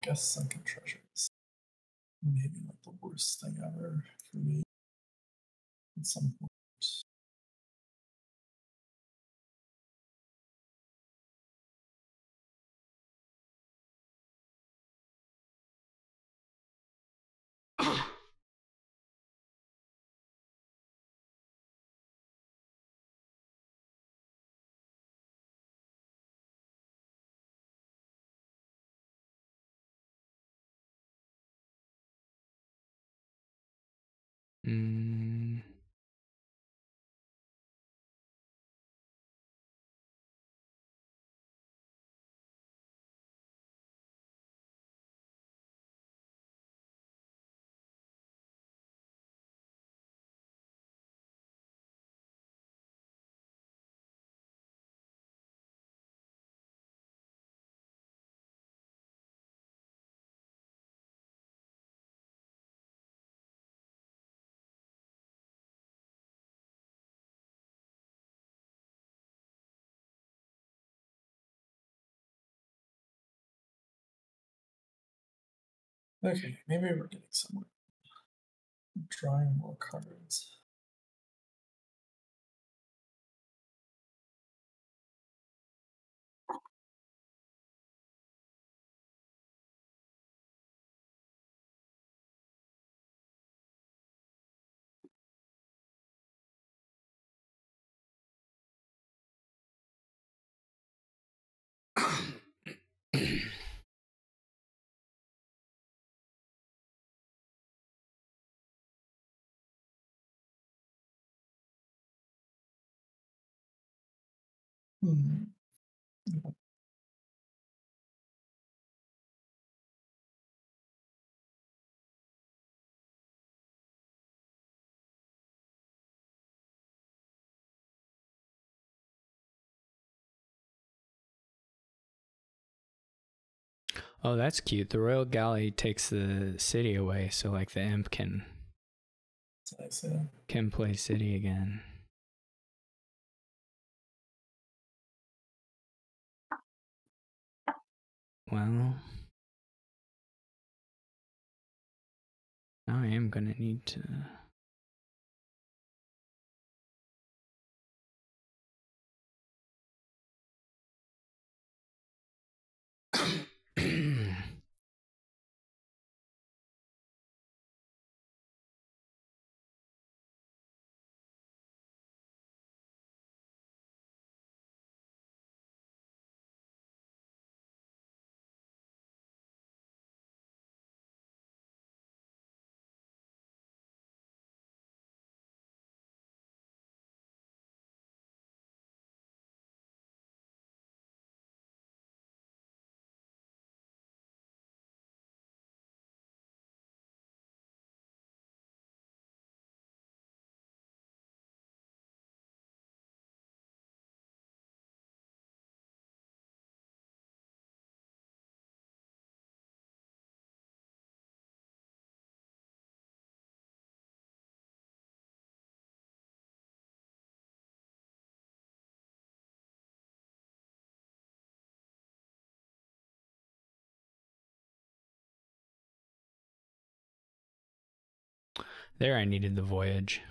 Guess sunken treasures. Maybe not the worst thing ever for me. At some point. Mm, Okay, maybe we're getting somewhere. Drawing more cards. Hmm. oh, that's cute. The royal galley takes the city away, so like the imp can nice, yeah. can play city again. Well, now I am gonna need to. There, I needed the voyage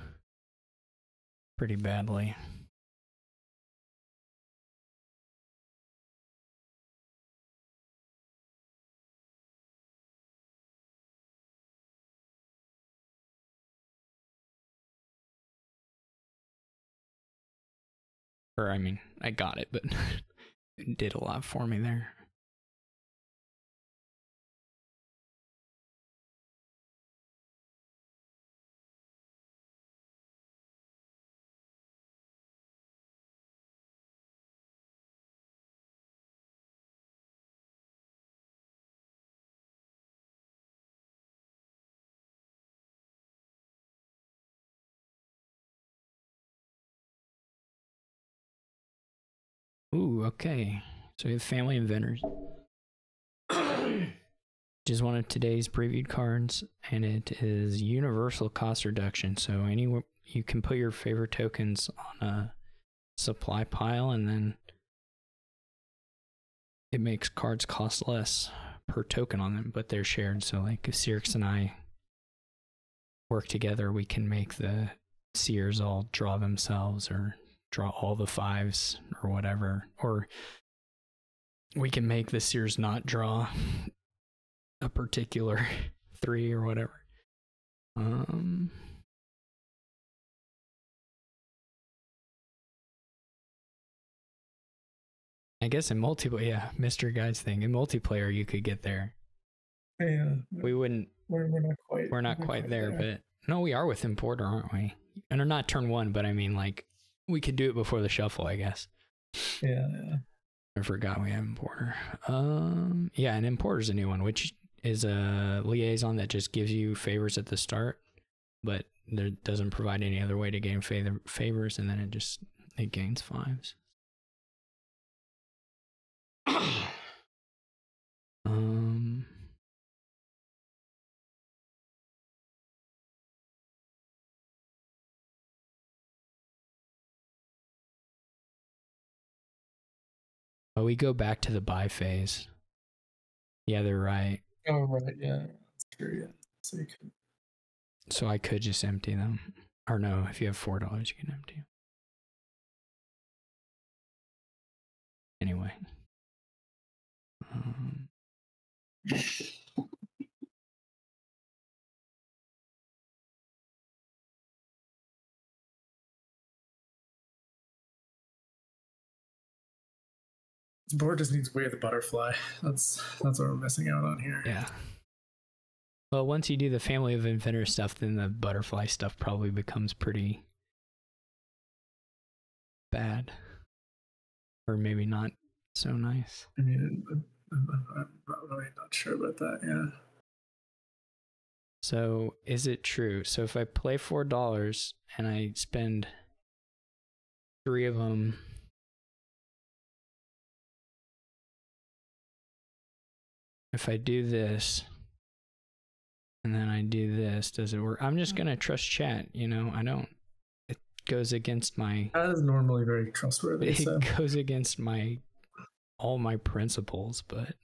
pretty badly. Or I mean, I got it, but it did a lot for me there. Ooh, okay. So we have Family Inventors. Which is one of today's previewed cards, and it is universal cost reduction. So any you can put your favorite tokens on a supply pile, and then it makes cards cost less per token on them, but they're shared. So like if xyrix and I work together, we can make the seers all draw themselves or draw all the fives or whatever. Or we can make the seers not draw a particular three or whatever. Um I guess in multiplayer, yeah, Mr. Guys thing. In multiplayer, you could get there. Yeah, We wouldn't. we're, we're not quite. We're not quite there, but no, we are with importer, aren't we? And are not turn one, but I mean, like, we could do it before the shuffle, I guess. yeah, yeah. I forgot we have importer. Um, yeah, and importer's a new one, which is a liaison that just gives you favors at the start, but there doesn't provide any other way to gain favor favors, and then it just it gains fives. um. Oh, we go back to the buy phase. Yeah, they're right. Oh right, yeah. True. Yeah. So you can. So I could just empty them. Or no, if you have four dollars, you can empty. 'em. Anyway. Um, Board just needs way the butterfly. That's that's what we're missing out on here. yeah. Well, once you do the family of inventor stuff, then the butterfly stuff probably becomes pretty bad. Or maybe not so nice. I mean, I'm, I'm, I'm not really not sure about that. Yeah. So is it true? So if I play four dollars and I spend three of them, if I do this and then I do this, does it work? I'm just gonna trust chat. You know, I don't. It goes against my. That is normally very trustworthy. It So goes against my all my principles, but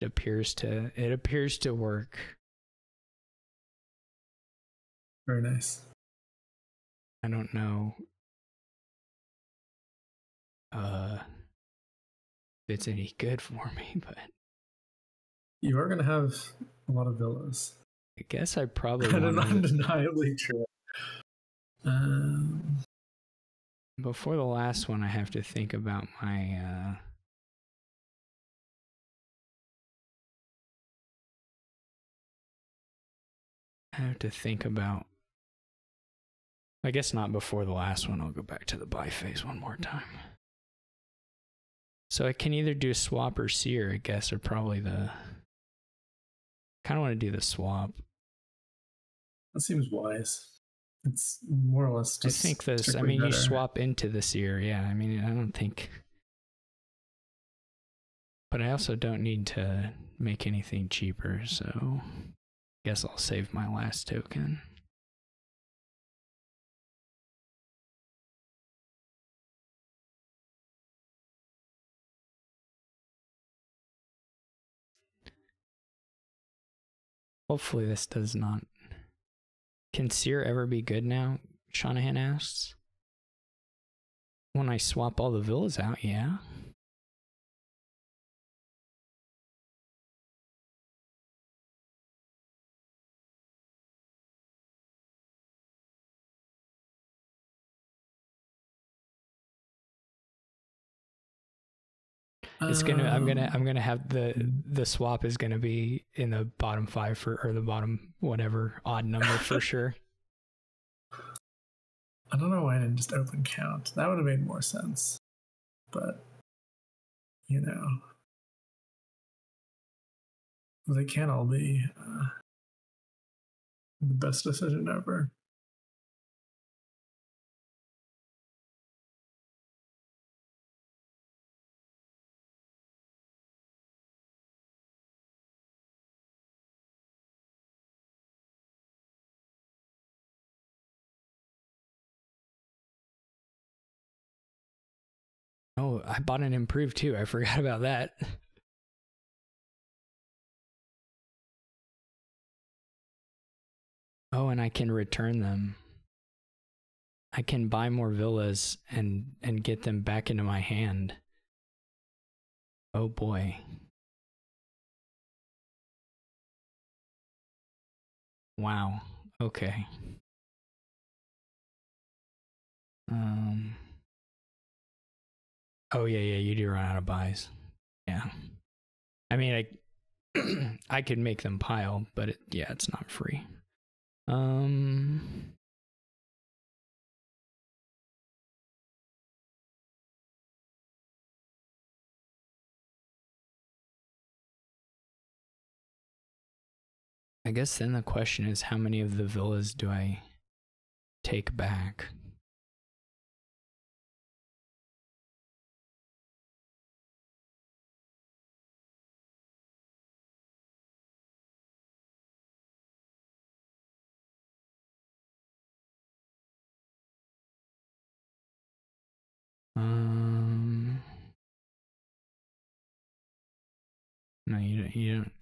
it appears to it appears to work. very nice. I don't know uh it's any good for me, but You are gonna have a lot of villas. I guess I probably wanna- undeniably true. Um, before the last one I have to think about my uh I have to think about I guess not before the last one. I'll go back to the buy phase one more time. So I can either do a swap or seer, I guess, or probably the kind of want to do the swap. that seems wise. It's more or less just. I think this. I mean, you swap into the seer. Yeah. I mean, I don't think. But I also don't need to make anything cheaper, so I guess I'll save my last token. Hopefully, this does not. Can Seer ever be good now? Shanahan asks. When I swap all the villas out, yeah. It's gonna. I'm gonna. Um, I'm gonna have the the swap is gonna be in the bottom five for or the bottom whatever odd number for sure. I don't know why I didn't just open count. That would have made more sense. But you know, they can't all be uh, the best decision ever. I bought an improved too. I forgot about that. Oh, and I can return them. I can buy more villas and and get them back into my hand. Oh boy. Wow. Okay. Um Oh yeah, yeah, you do run out of buys. Yeah. I mean, I I could make them pile, but it, yeah, it's not free. Um I guess then the question is how many of the villas do I take back? Um, no, you don't. You don't.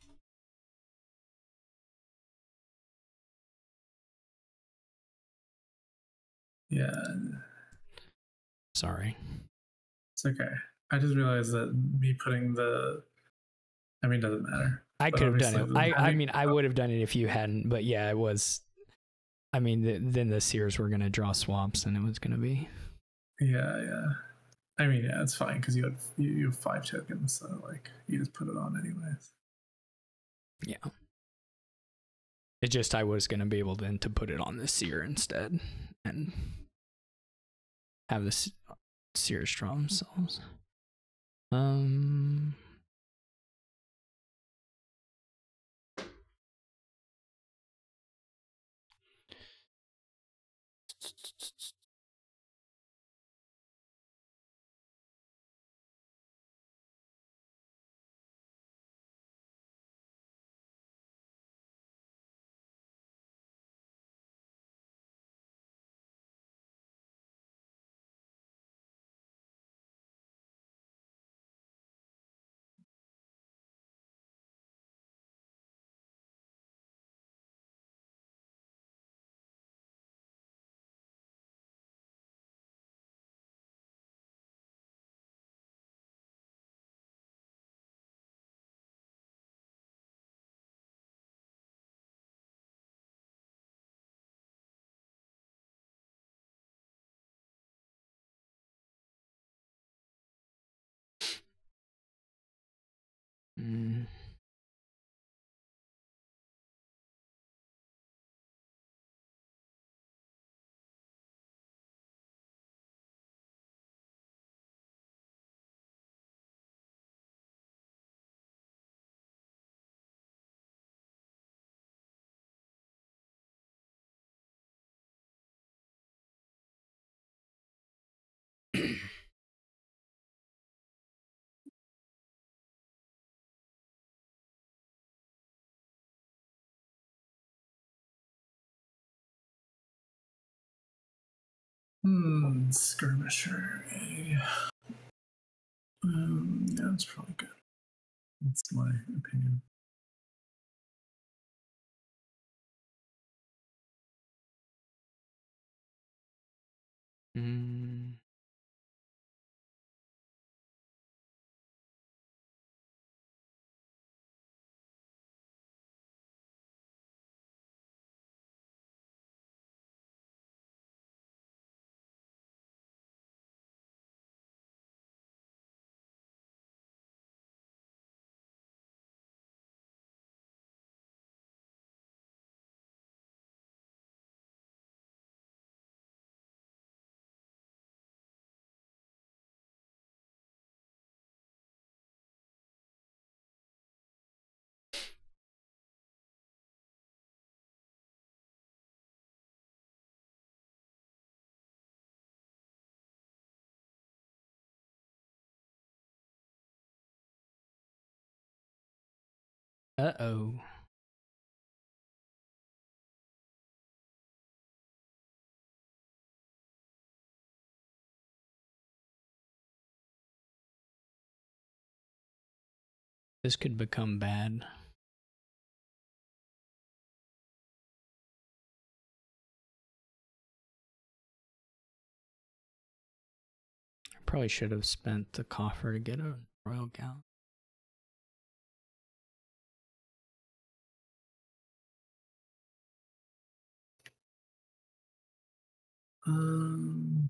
Yeah, Sorry. it's okay. I just realized that me putting the, I mean, it doesn't matter. I could have done it. I, I mean, I would have done it if you hadn't. But yeah, it was. I mean, the, then the Seers were gonna draw swaps, and it was gonna be. Yeah, yeah. I mean, yeah, it's fine because you had you, you have five tokens, so like you just put it on anyways. Yeah. It just I was gonna be able then to put it on the Seer instead, and have the S- Seers draw themselves. Um. Mm. Hmm, skirmisher. Um, yeah, that's probably good. That's my opinion. Mm. Uh oh. This could become bad. I probably should have spent the coffer to get a royal gown. Um,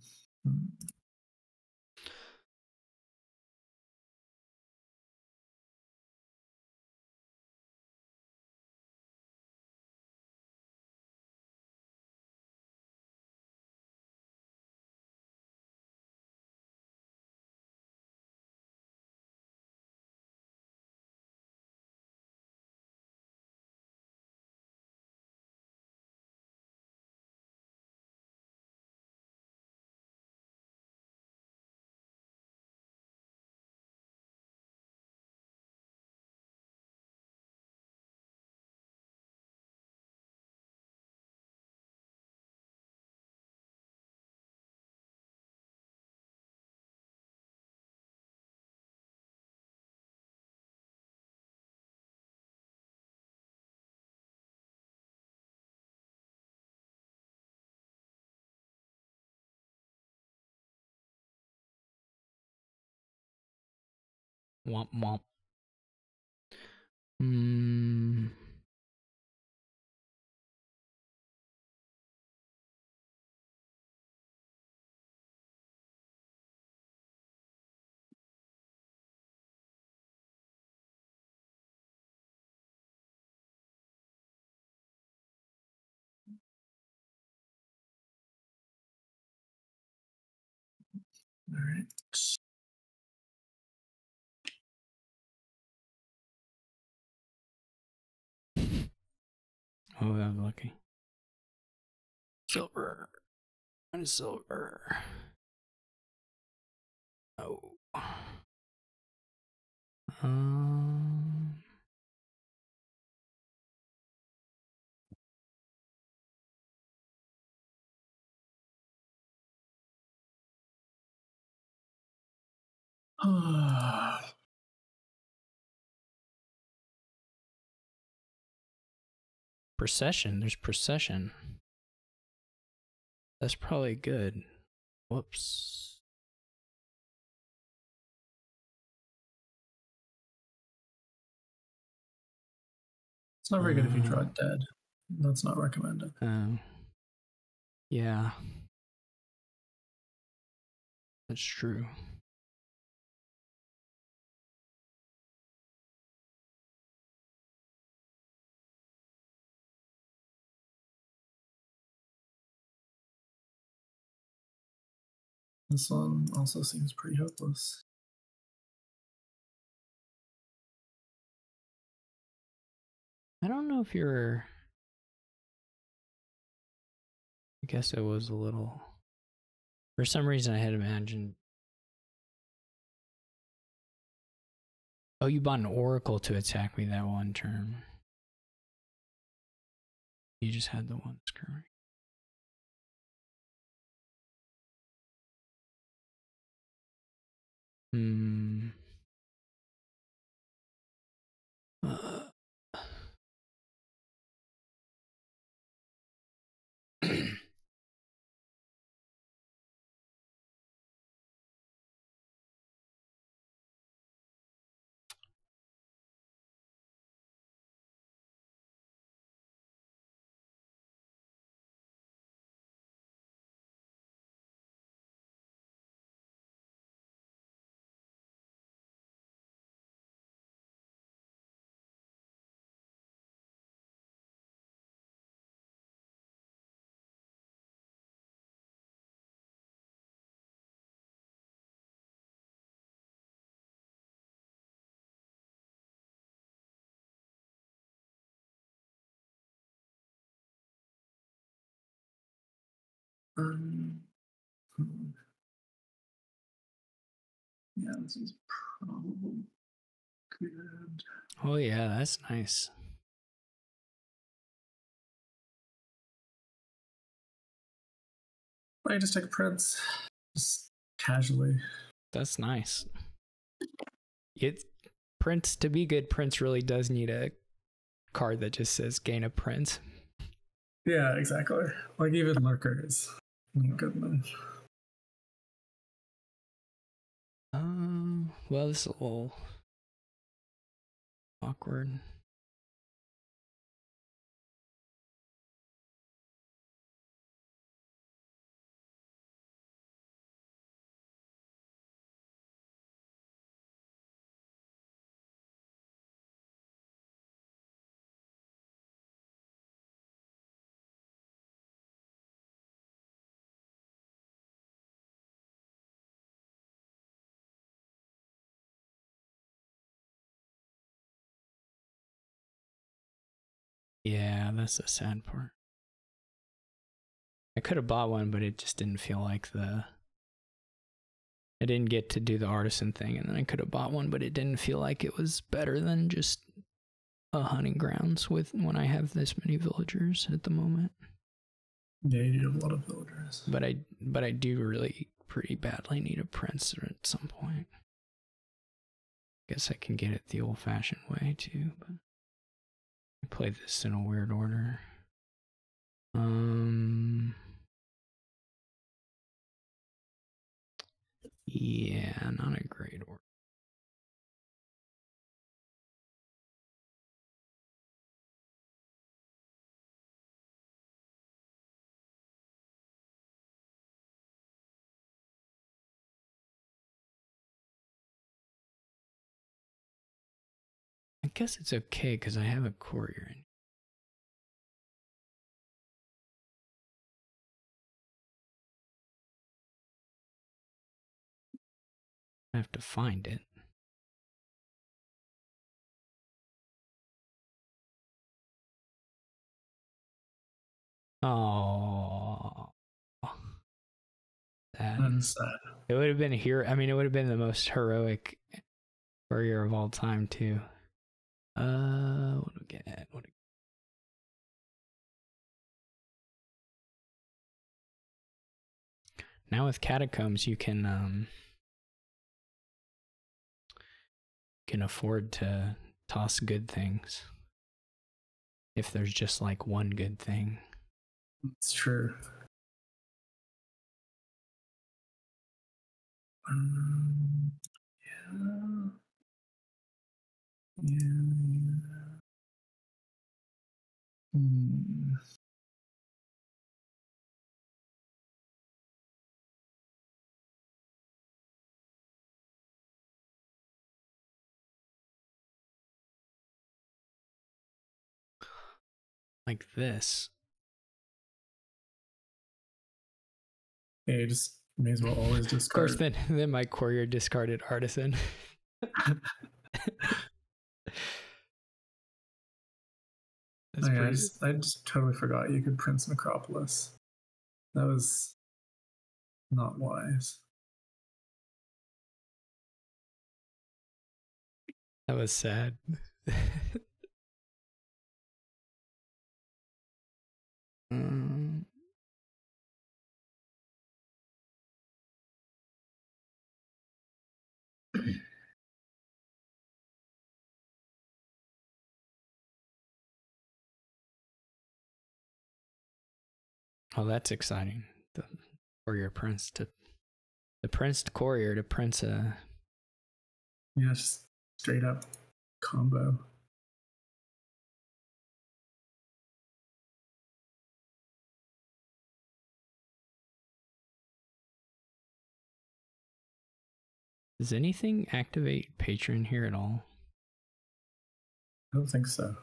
Womp womp. Hmm. all right. Oh, that was lucky. Silver. One silver. Oh. Um. Procession. There's procession. That's probably good. Whoops. It's not very good if you draw Uh. dead. That's not recommended. Um. Yeah. That's true. This one also seems pretty hopeless. I don't know if you're. I guess it was a little. For some reason, I had imagined. Oh, you bought an oracle to attack me that one turn. You just had the one scurry. Hmm. Uh. Um, yeah, this is probably Good. Oh yeah, that's nice. I just take a prince, just casually. That's nice. It Prince to be good, Prince really does need a card that just says gain a Prince. Yeah, exactly. Like even lurkers. Good enough. Um, well, this is a little awkward. That's the sad part. I could have bought one, but it just didn't feel like the. I didn't get to do the artisan thing, and then I could have bought one, but it didn't feel like it was better than just a hunting grounds with when I have this many villagers at the moment. Yeah, you need a lot of villagers. But I, but I do really pretty badly need a prince at some point. Guess I can get it the old-fashioned way too, but. Play this in a weird order. Um. Yeah, not a great order. Guess it's okay because I have a courier in. I have to find it. Oh, That is sad. It would have been here. I mean, it would have been the most heroic courier of all time, too. Uh, what do we get? What do we... Now with catacombs, you can um can afford to toss good things. If there's just like one good thing. It's true. Um, yeah. Yeah. Hmm. Like this. Yeah, you just may as well always discard. Of course, then then my courier discarded artisan. That's Oh, yeah, I just I just totally forgot you could Prince Necropolis. That was not wise. that was sad. oh, that's exciting. The courier prince to the prince to courier to prince uh yes, straight up combo. Does anything activate patron here at all? I don't think so.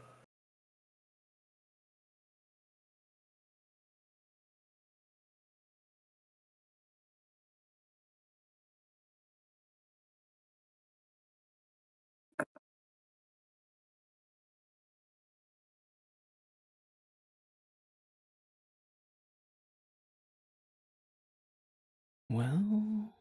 Well.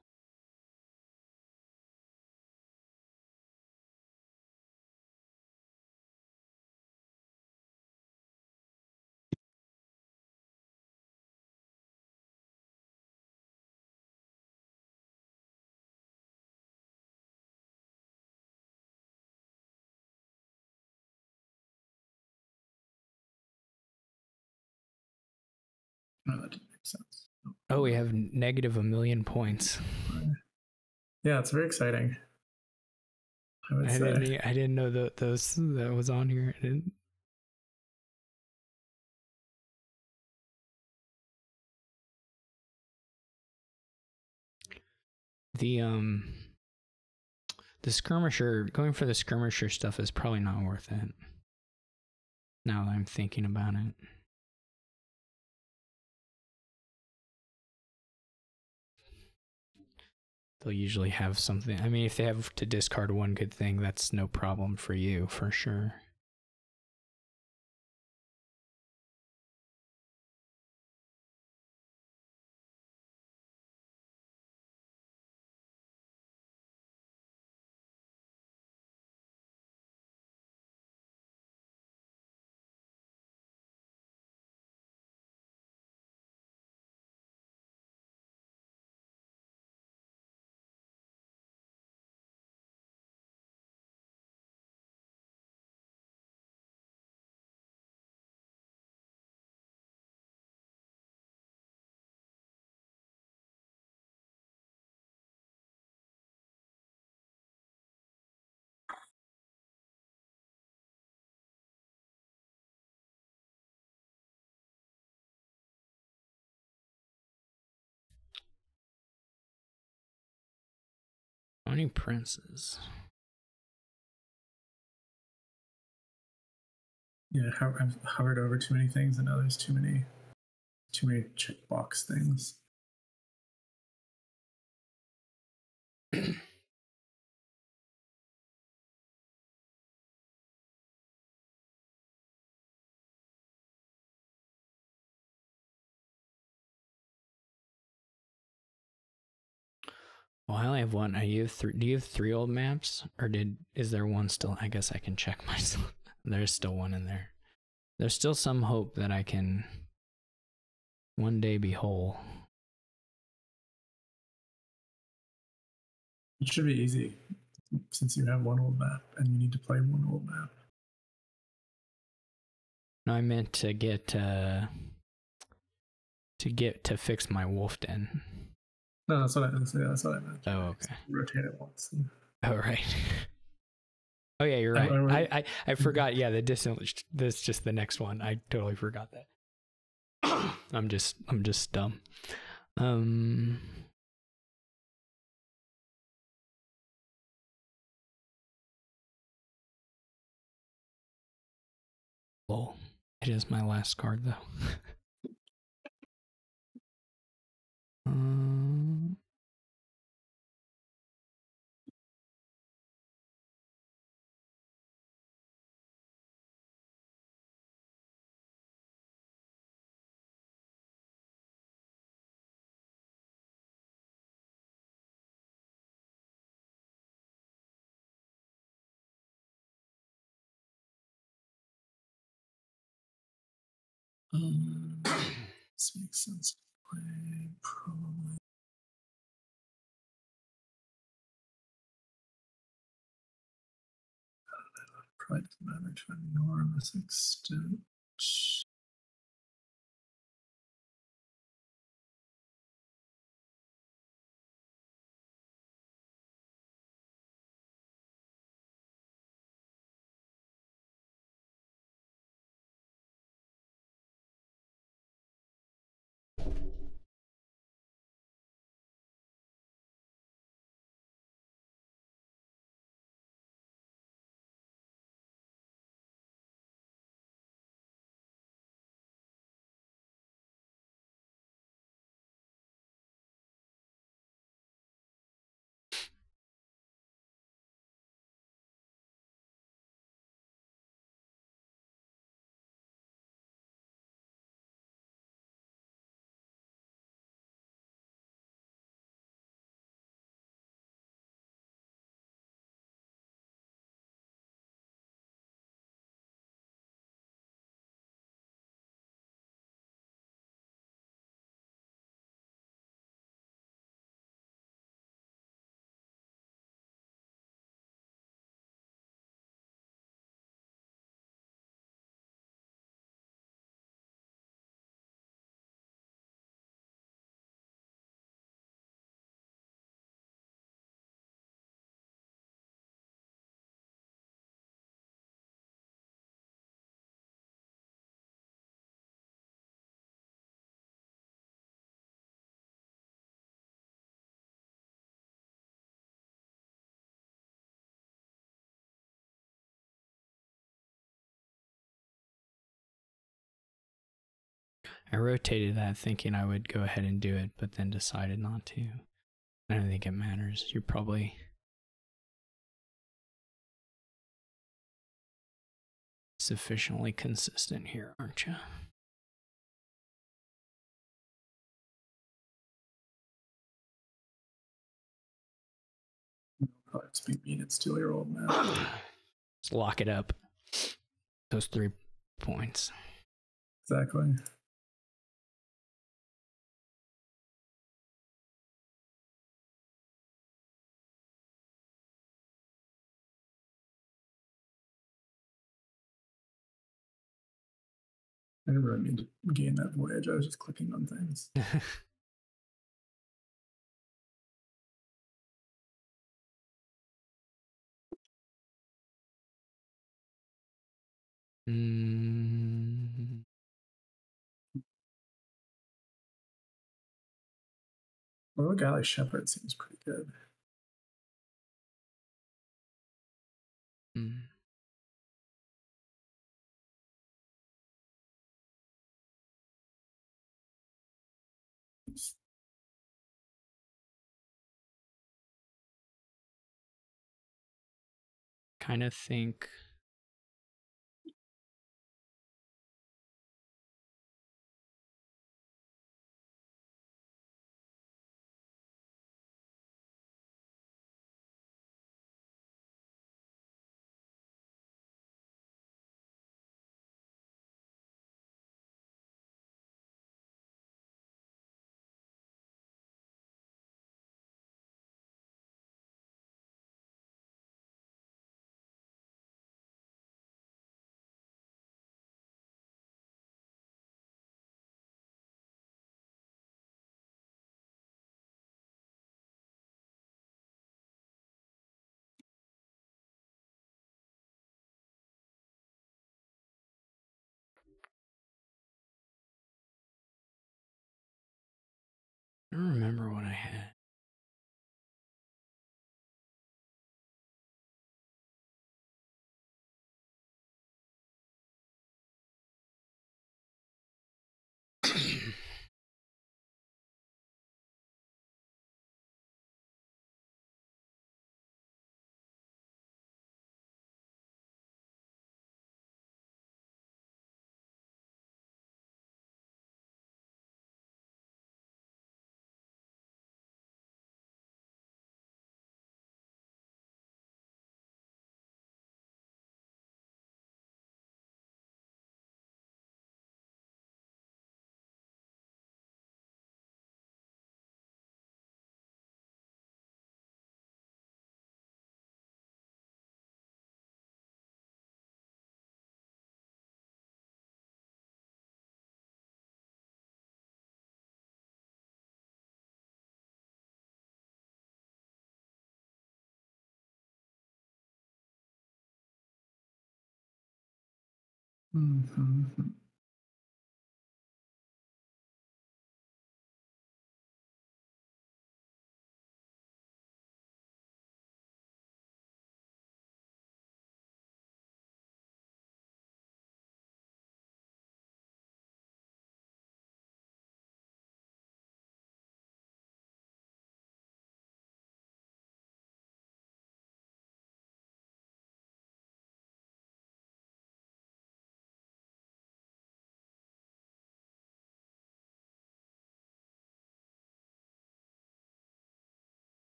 Oh, that didn't make sense. Oh, we have negative a million points. Yeah, it's very exciting. I I didn't. I didn't know that those that was on here. I didn't. The um, the skirmisher going for the skirmisher stuff is probably not worth it. Now that I'm thinking about it. They'll usually have something. I mean, if they have to discard one good thing, that's no problem for you, for sure. Princes? Yeah, I've hovered over too many things, and now there's too many, too many checkbox things. Well, I only have one. Are you have three? Do you have three old maps, or did is there one still? I guess I can check myself. There's still one in there. There's still some hope that I can one day be whole. It should be easy, since you have one old map and you need to play one old map. No, I meant to get uh to get to fix my wolf den. No, that's what I. That's, yeah, that's what I meant. Oh, okay. Rotate it once. and- Oh right. oh yeah, you're right. I I, I, I forgot. Yeah, the distant. This just the next one. I totally forgot that. I'm just I'm just dumb. Um. Lol. It is my last card though. um. Um, this makes sense. Probably. Probably matter to an enormous extent. I rotated that thinking I would go ahead and do it, but then decided not to. I don't think it matters. You're probably sufficiently consistent here, aren't you? Just be mean. It's two year old man. Let's lock it up. Those three points. Exactly. I didn't really mean to gain that voyage. I was just clicking on things. Mm, Well, Galley Shepherd seems pretty good. mm. Kind of think. I don't remember what I had. Mm-hmm.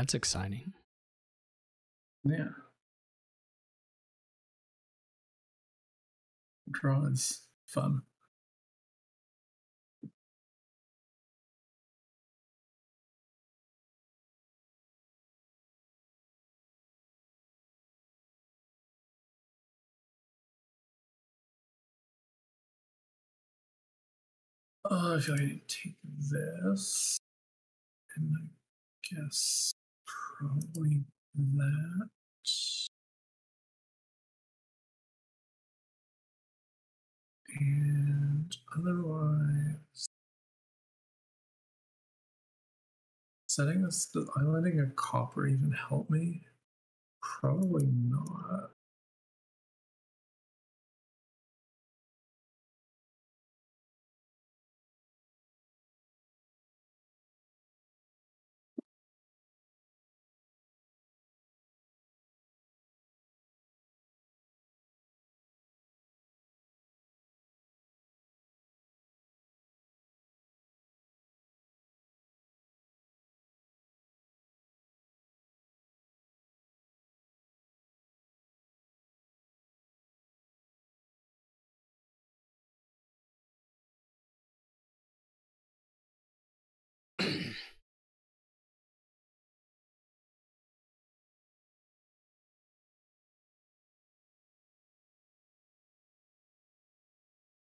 That's exciting. Yeah. Draw is fun. Uh, I feel like I to take this. And I guess probably that. And otherwise, setting this, does a copper even help me? Probably not.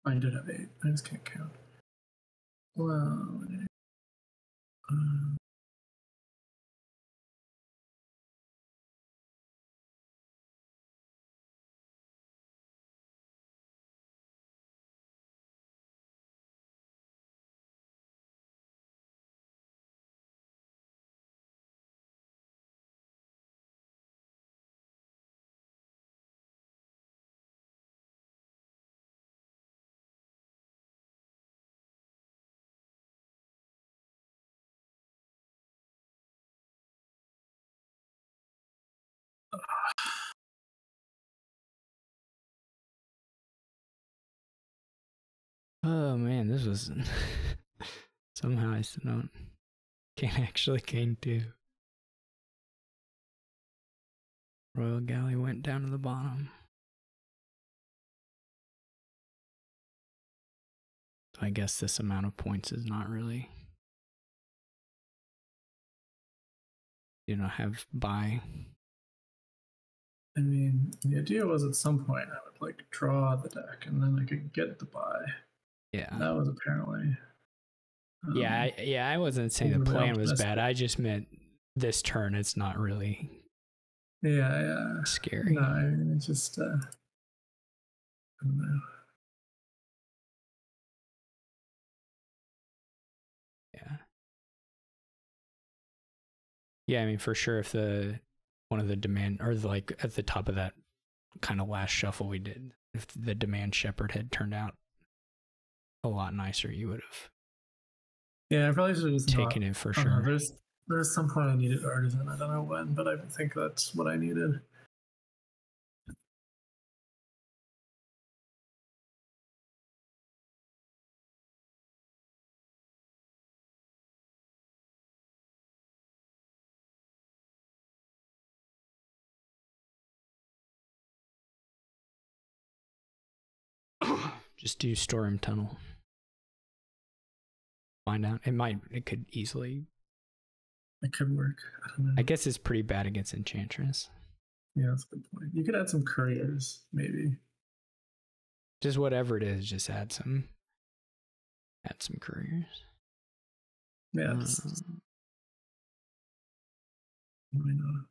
I did have eight. I just can't count. Well, um, Oh man, this was somehow I still don't can't actually gain two. Royal Galley went down to the bottom. So I guess this amount of points is not really you know have buy. I mean, the idea was at some point I would like draw the deck and then I could get the buy. Yeah. That was apparently. um, yeah, I, yeah, I wasn't saying the plan was bad. I just meant this turn it's not really yeah, yeah. scary. No, I mean, it's just. Uh, I don't know. Yeah. Yeah, I mean for sure if the one of the demand or the, like at the top of that kind of last shuffle we did, if the demand shepherd had turned out a lot nicer, you would have Yeah, I probably should have just taken not- it for don't know, sure. there's there's some point I needed artisan. I don't know when, but I think that's what I needed. Just do storm tunnel. Find out. It might it could easily It could work. I don't know. I guess it's pretty bad against enchantress. yeah, that's a good point. You could add some couriers, maybe. Just whatever it is, just add some add some couriers. Yeah, Uh, why not?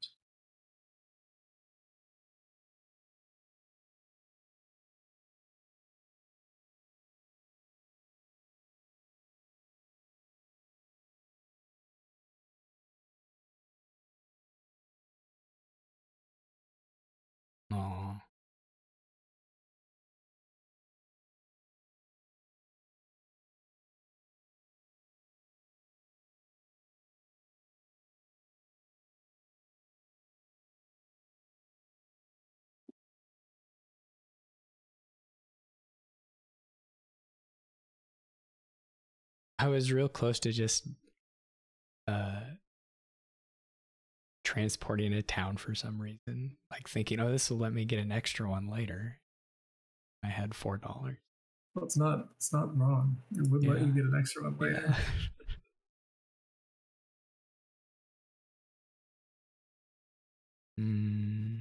Aw. I was real close to just uh transporting a town for some reason. Like thinking, oh, this will let me get an extra one later. I had four dollars. Well, it's not. It's not wrong. It would let you get an extra one later. Yeah. mm.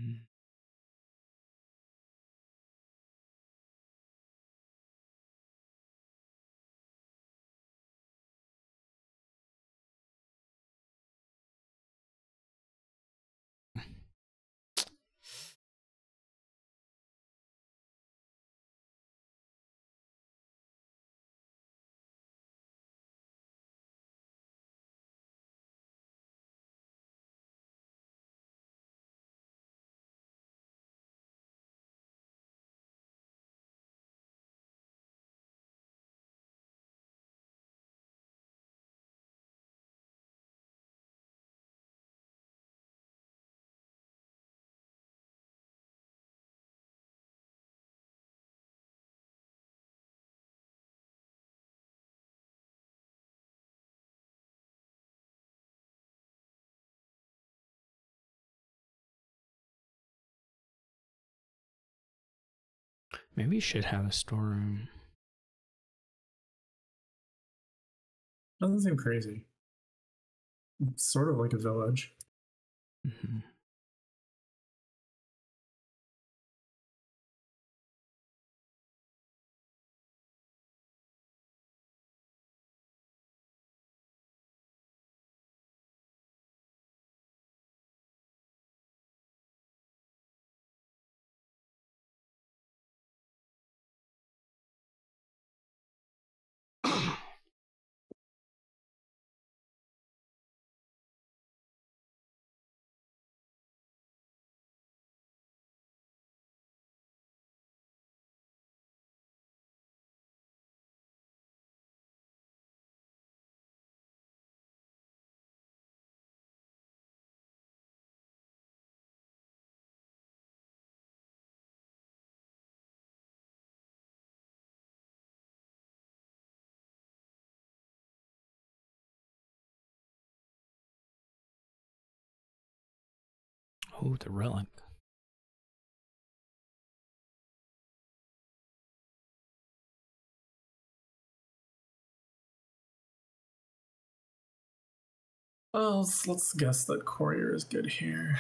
Maybe you should have a storeroom. Doesn't seem crazy. It's sort of like a village. hmm Oh, the relic. Well, let's, let's guess that courier is good here.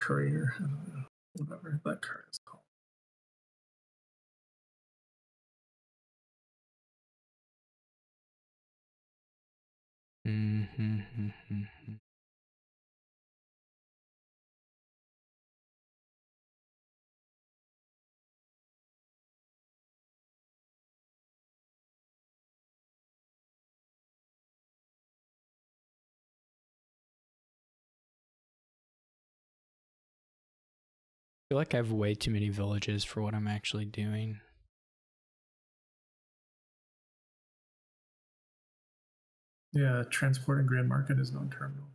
Courier, I don't know, whatever that card is called. Mm-hmm. Feel like I have way too many villages for what I'm actually doing. Yeah, transport and Grand Market is non-terminal.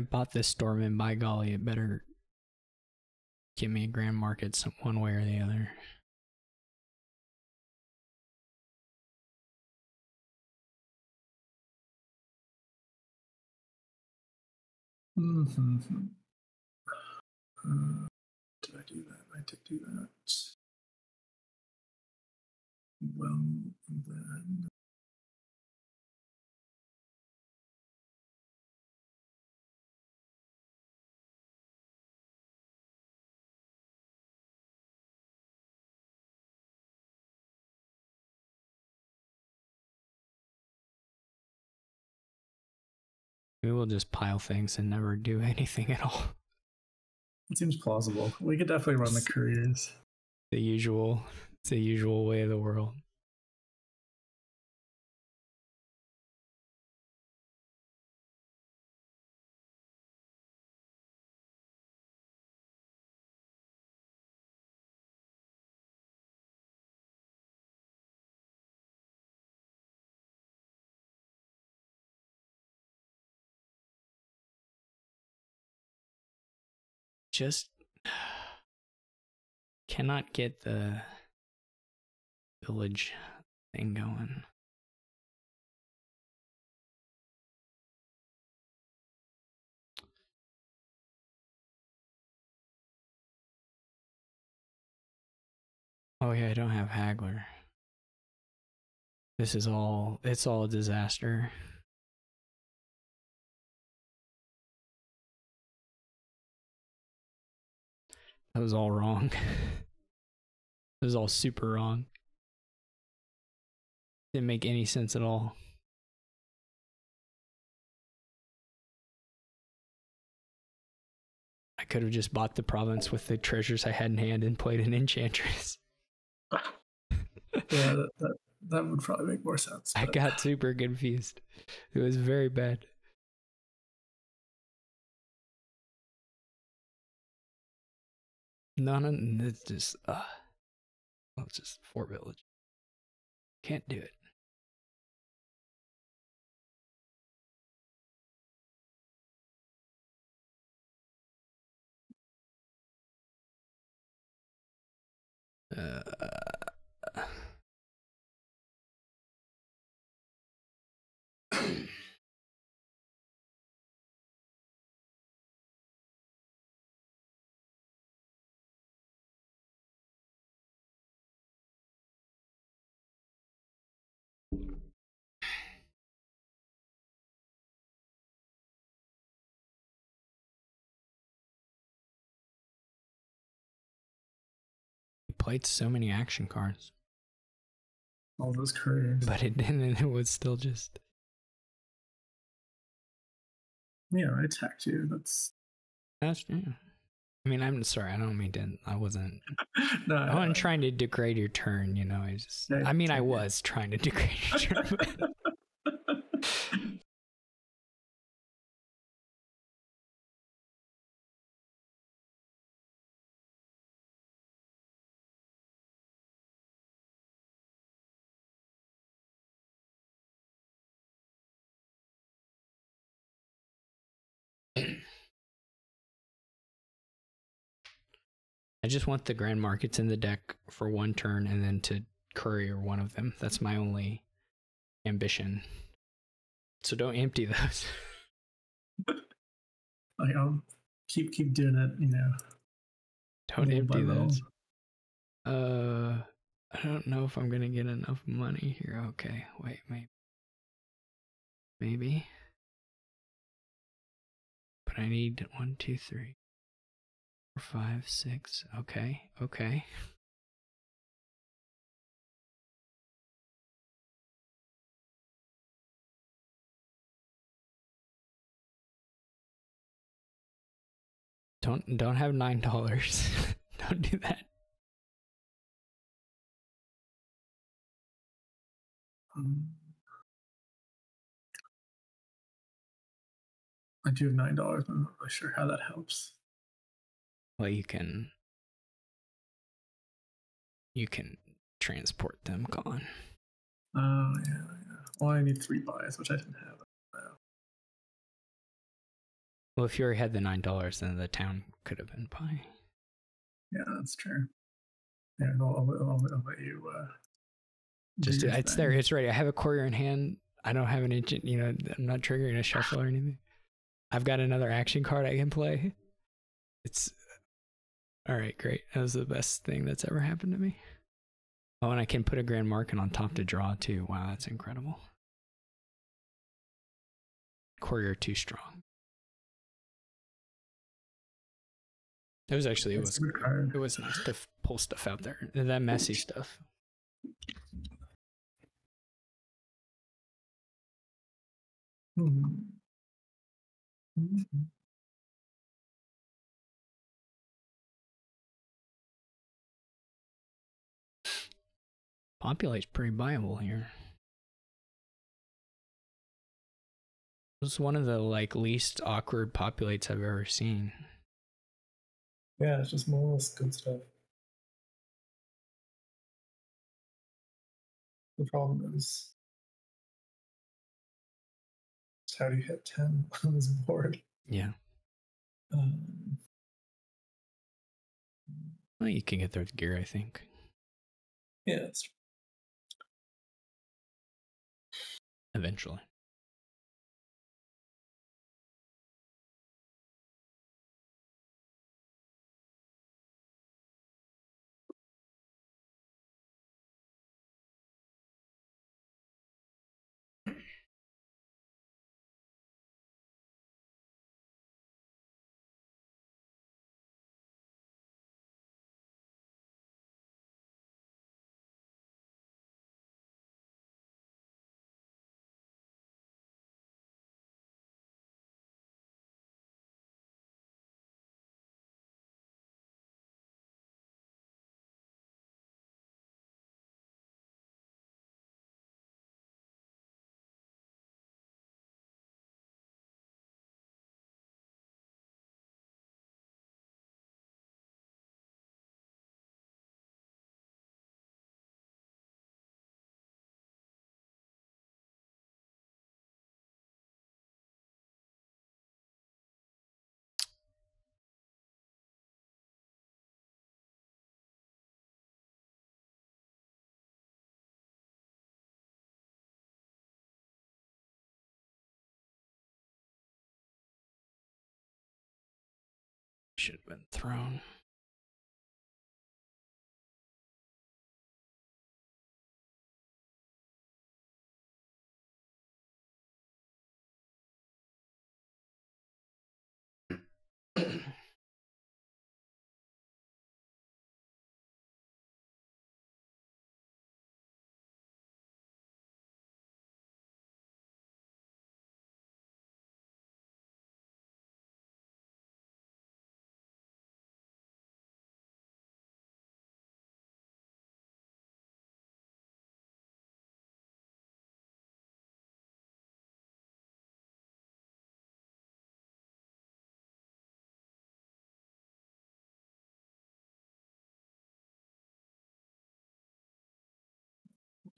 I bought this storm and by golly, it better give me a grand market some one way or the other. Mm-hmm. Uh, did I do that? I did do that. Well, then. Maybe we'll just pile things and never do anything at all. It seems plausible. We could definitely run the couriers. The usual, it's the usual way of the world. Just cannot get the village thing going. Oh yeah, I don't have Haggler. This is all it's all a disaster. That was all wrong. it was all super wrong. Didn't make any sense at all. I could have just bought the province with the treasures I had in hand and played an enchantress. yeah, that, that, that would probably make more sense. I got super confused. It was very bad. None of it's just uh well, it's just Fort Village. Can't do it. Uh, played so many action cards. All those couriers. But it didn't, it was still just. Yeah, I attacked you. That's. That's, yeah. I mean, I'm sorry. I don't mean to. I wasn't. no, I wasn't trying to degrade your turn. You know, I just. I mean, I was trying to degrade your turn. I just want the grand markets in the deck for one turn and then to courier one of them. That's my only ambition. So don't empty those. like I'll keep keep doing it. You know. Don't empty those. Uh, I don't know if I'm gonna get enough money here. Okay, wait, maybe, maybe. But I need one, two, three, five, six. Okay, okay. Don't don't have nine dollars. don't do that. Um, I do have nine dollars. I'm not really sure how that helps. Well, you can you can transport them gone. Oh yeah, yeah. Well, I need three buys, which I didn't have. Well, if you already had the nine dollars, then the town could have been buying. Yeah, that's true. Yeah, I'll, I'll, I'll, I'll let you. Uh, Just it's there, it's ready. I have a courier in hand. I don't have an agent. You know, I'm not triggering a shuffle or anything. I've got another action card I can play. It's all right. Great. That was the best thing that's ever happened to me. Oh, and I can put a grand market on top to draw too. Wow, that's incredible. Courier too strong. It was actually it was a good card. it was nice to pull stuff out there. That messy stuff. Hmm. Mhm. Populate's pretty viable here. This is one of the like least awkward populates I've ever seen. Yeah, it's just more or less good stuff. The problem is, how do you hit 10 on this board? Yeah. Um, Well, you can get there with gear, I think. Yeah, that's true. Eventually. Should have been thrown.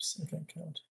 Oops, I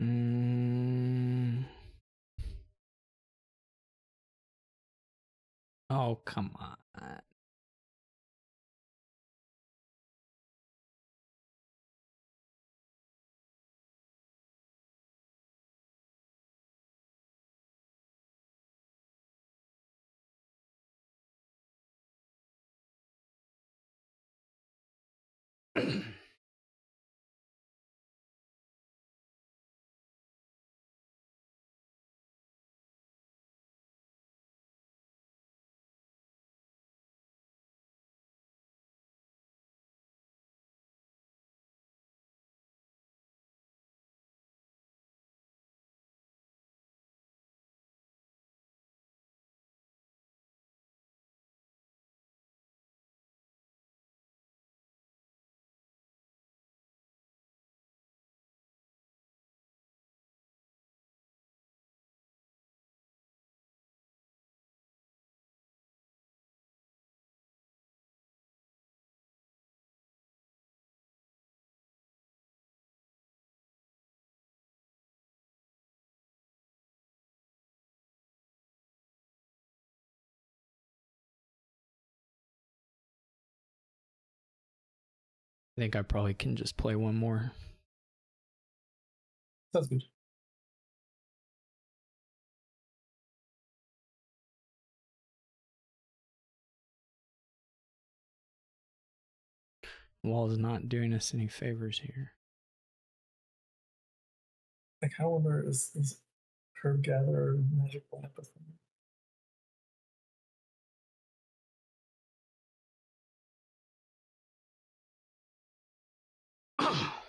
Mm. Oh, come on. I think I probably can just play one more. Sounds good. Wall's not doing us any favors here. Like, how is, is Herb Gatherer magic weapon?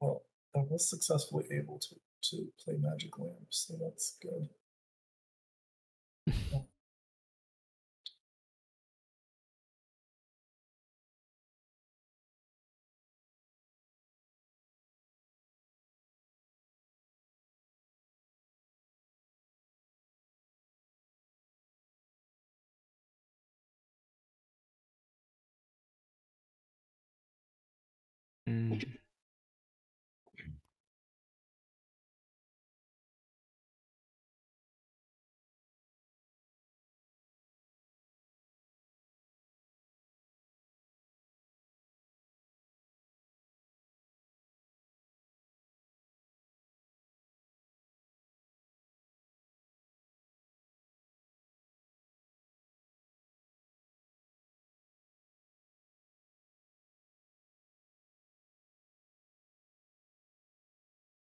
well, I was successfully able to to play Magic Lamp, so that's good. Mm.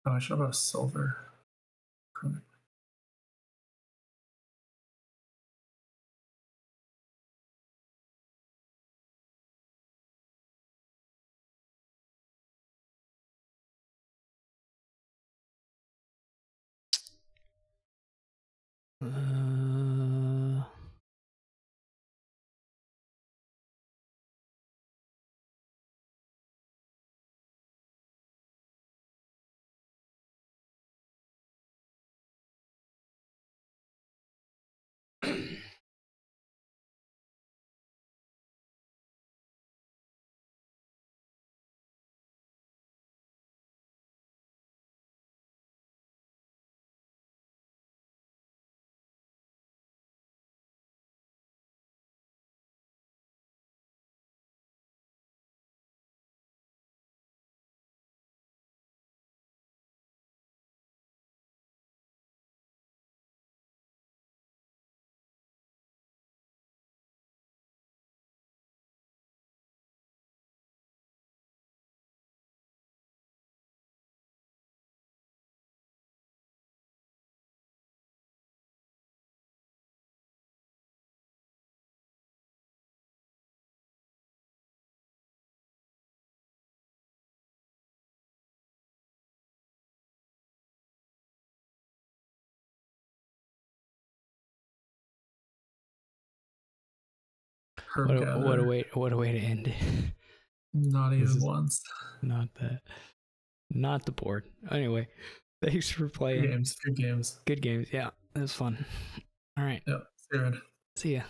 Oh, I should have a silver. What, a, what a way! What a way to end it. Not even once. not that. Not the board. Anyway, thanks for Good playing. games. Good games. Good games. Yeah, it was fun. All right. Yep. Sarah. See ya.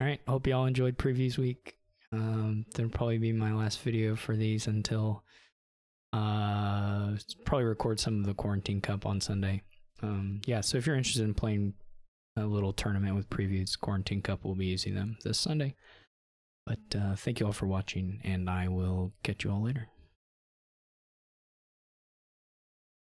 All right. Hope y'all enjoyed previews week. Um, that'll probably be my last video for these until uh probably record some of the quarantine cup on Sunday. Um, yeah. So if you're interested in playing a little tournament with previews, quarantine cup will be using them this Sunday. But uh, thank you all for watching, and I will catch you all later.